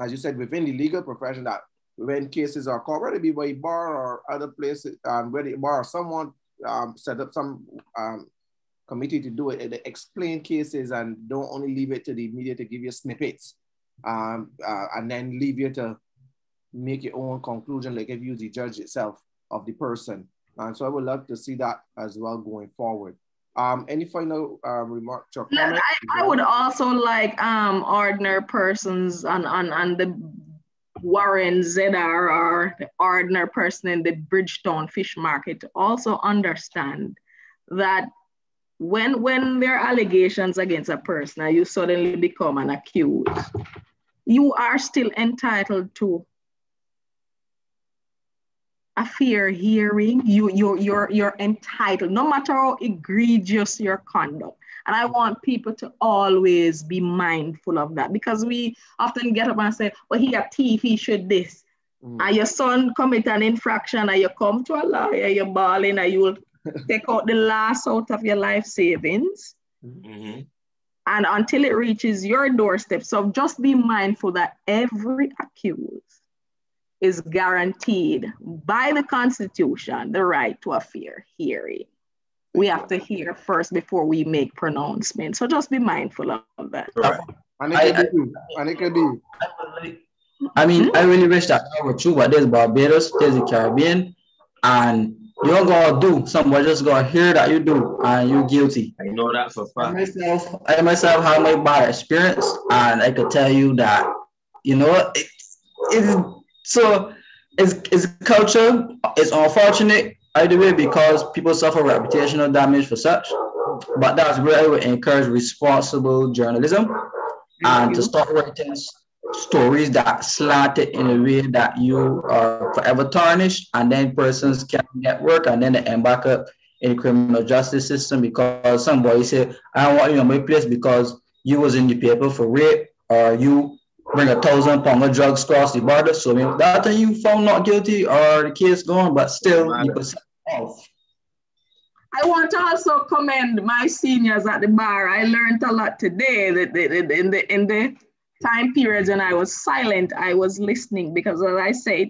as you said, within the legal profession, that when cases are called, whether it be by bar or other places, um, whether bar or someone um, set up some um, committee to do it, they explain cases and don't only leave it to the media to give you snippets um, uh, and then leave you to make your own conclusion, like if you the judge itself of the person. And so I would love to see that as well going forward. Um, any final uh, remarks or comments? I, I, would also like um, ordinary persons on, on, on the Warren or the ordinary person in the Bridgetown fish market to also understand that when, when there are allegations against a person and you suddenly become an accused, you are still entitled to a fair hearing. You, you're, you're, you're entitled, no matter how egregious your conduct. And I want people to always be mindful of that because we often get up and say, well, he a thief, he should this. Mm. And your son commit an infraction and you come to a lawyer, you're bawling and you will take out the last out of your life savings. Mm-hmm. And until it reaches your doorstep. So just be mindful that every accused is guaranteed by the Constitution the right to a fair hearing. We have to hear first before we make pronouncements. So just be mindful of that. Right. And it can be. And it can be. I mean, mm-hmm. I really wish that I were true, but there's Barbados, there's the Caribbean, and you're gonna do something, but just gonna hear that you do, and you're guilty. I know that for fact. I myself, I myself have my bad experience, and I could tell you that, you know, it, it so it's, it's culture. It's unfortunate either way because people suffer reputational damage for such. But that's where we encourage responsible journalism and to start writing stories that slant it in a way that you are forever tarnished and then persons can get work and then they end back up in the criminal justice system because somebody said, I want you in my place because you was in the paper for rape or you bring a thousand pound of drugs across the border. So I mean, that time you found not guilty or the case gone, but still you could off. I want to also commend my seniors at the bar. I learned a lot today. That in the in the time periods when I was silent, I was listening because, as I said,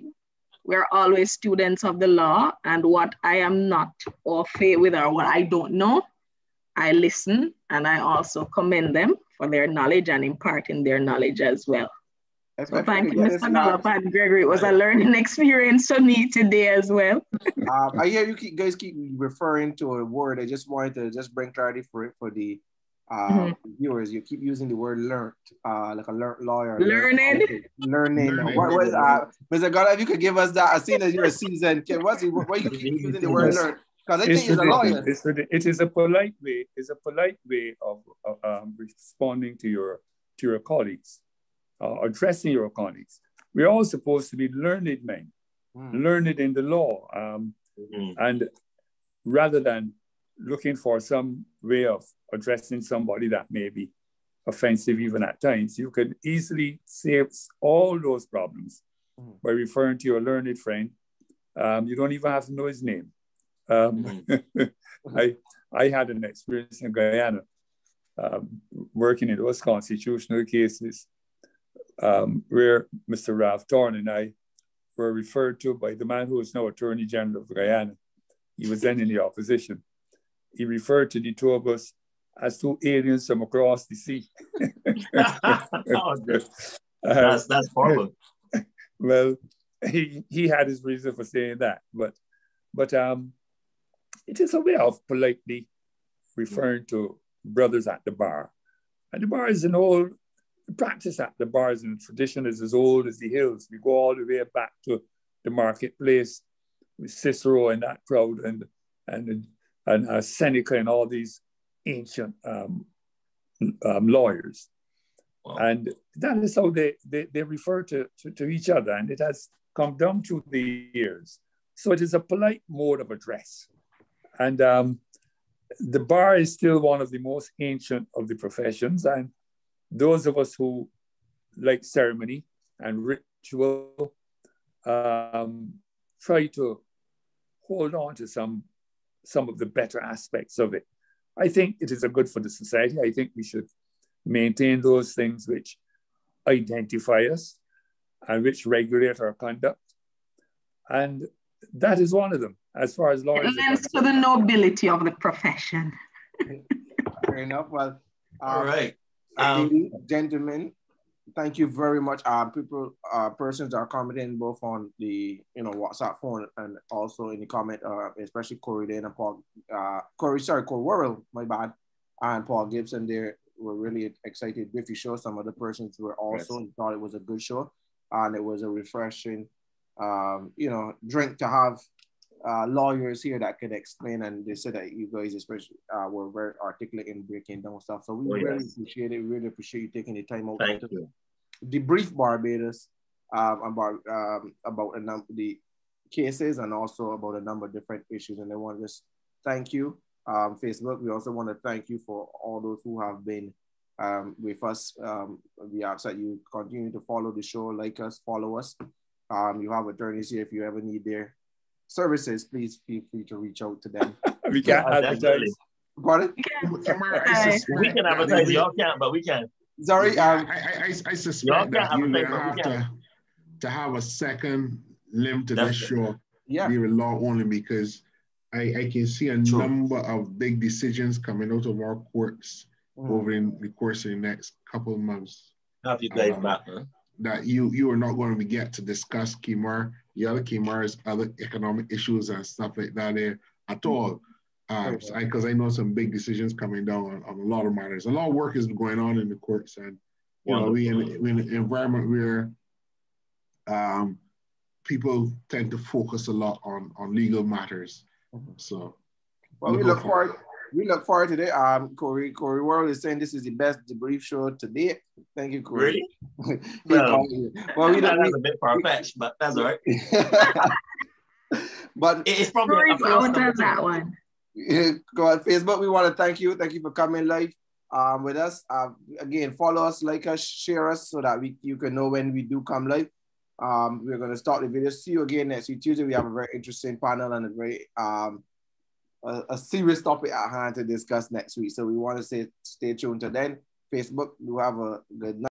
we're always students of the law, and what I am not or fair with or what I don't know, I listen and I also commend them for their knowledge and imparting their knowledge as well. So thank you, Mr. Gollop and Gregory. It was a learning experience for me today as well. um, I hear you keep, guys keep referring to a word. I just wanted to just bring clarity for it for the uh, mm-hmm. viewers. You keep using the word learned, uh, like a learned lawyer. Learned? Learning. learning. What was uh, Mr. Gollop, if you could give us that, I seen that you're a seasoned kid. What's it, why you keep using the word learned? Because I think it's a lawyer. It's it is a polite way. It's a polite way of, of um, responding to your to your colleagues, uh, addressing your colleagues. We're all supposed to be learned men, mm. learned in the law, um, mm-hmm. and rather than looking for some way of addressing somebody that may be offensive even at times, you can easily save all those problems mm. by referring to your learned friend. Um, you don't even have to know his name. Um, mm-hmm. I, I had an experience in Guyana um, working in those constitutional cases um, where Mr. Ralph Thorne and I were referred to by the man who is now Attorney General of Guyana. He was then in the opposition. He referred to the two of us as two aliens from across the sea. oh, that's, that's horrible. Well, he, he had his reason for saying that, but but um, it is a way of politely referring to brothers at the bar. And the bar is an old practice at the bars and tradition is as old as the hills. We go all the way back to the marketplace with Cicero and that crowd and and and uh, Seneca and all these ancient um, um, lawyers. Wow. And that is how they, they, they refer to, to, to, each other. And it has come down through the years. So it is a polite mode of address. And um, the bar is still one of the most ancient of the professions. And those of us who like ceremony and ritual um, try to hold on to some, some of the better aspects of it. I think it is a good for the society. I think we should maintain those things which identify us and which regulate our conduct. And that is one of them as far as lawyers. It lends to the nobility of the profession. Fair enough. Well, um, all right. Um, gentlemen, thank you very much. Uh, people, uh, persons are commenting both on the you know WhatsApp phone and also in the comment, uh, especially Corey Lane and Paul, uh, Corey, sorry, Corey Worrell, my bad, and Paul Gibson. They were really excited with the show. Some other persons were also yes. thought it was a good show, and it was a refreshing, um, you know, drink to have. Uh, lawyers here that could explain, and they said that you guys, especially, uh, were very articulate in breaking down stuff. So we oh, really yes. appreciate it. We really appreciate you taking the time out Thank to you. debrief Barbados um, about um, about a number the cases and also about a number of different issues. And I want to just thank you, um, Facebook. We also want to thank you for all those who have been um, with us. Um, we ask that you continue to follow the show, like us, follow us. Um, you have attorneys here if you ever need their services, please feel free to reach out to them. we can't advertise. Pardon? We can advertise. Y'all can't, but we can. Sorry, um, I, I, I suspect that you have to, to have a second limb to this show. Yeah. Be law only because I, I can see a True. number of big decisions coming out of our courts mm. over in the course of the next couple of months. Have you guys um, back, huh? That you you are not going to get to discuss Kimar, the other Kimar's other economic issues and stuff like that there at all. Because um, I, I, know some big decisions coming down on, on, a lot of matters. A lot of work is going on in the courts, and you know we in, we in an environment where um, people tend to focus a lot on on legal matters. Mm-hmm. So, well, we look forward. We look forward to it. Um, Corey Corey Worrell is saying this is the best debrief show to date. Thank you, Corey. Really? well, well, we don't. That's a bit far fetched, but that's all right. but it's probably Corey's out of that one. Go on Facebook. We want to thank you. Thank you for coming live um, with us. Uh, again, follow us, like us, share us, so that we you can know when we do come live. Um, we're going to start the video. See you again next week Tuesday. We have a very interesting panel and a very um, a, a, serious topic at hand to discuss next week. So we want to say stay tuned to then. Facebook, you have a good night.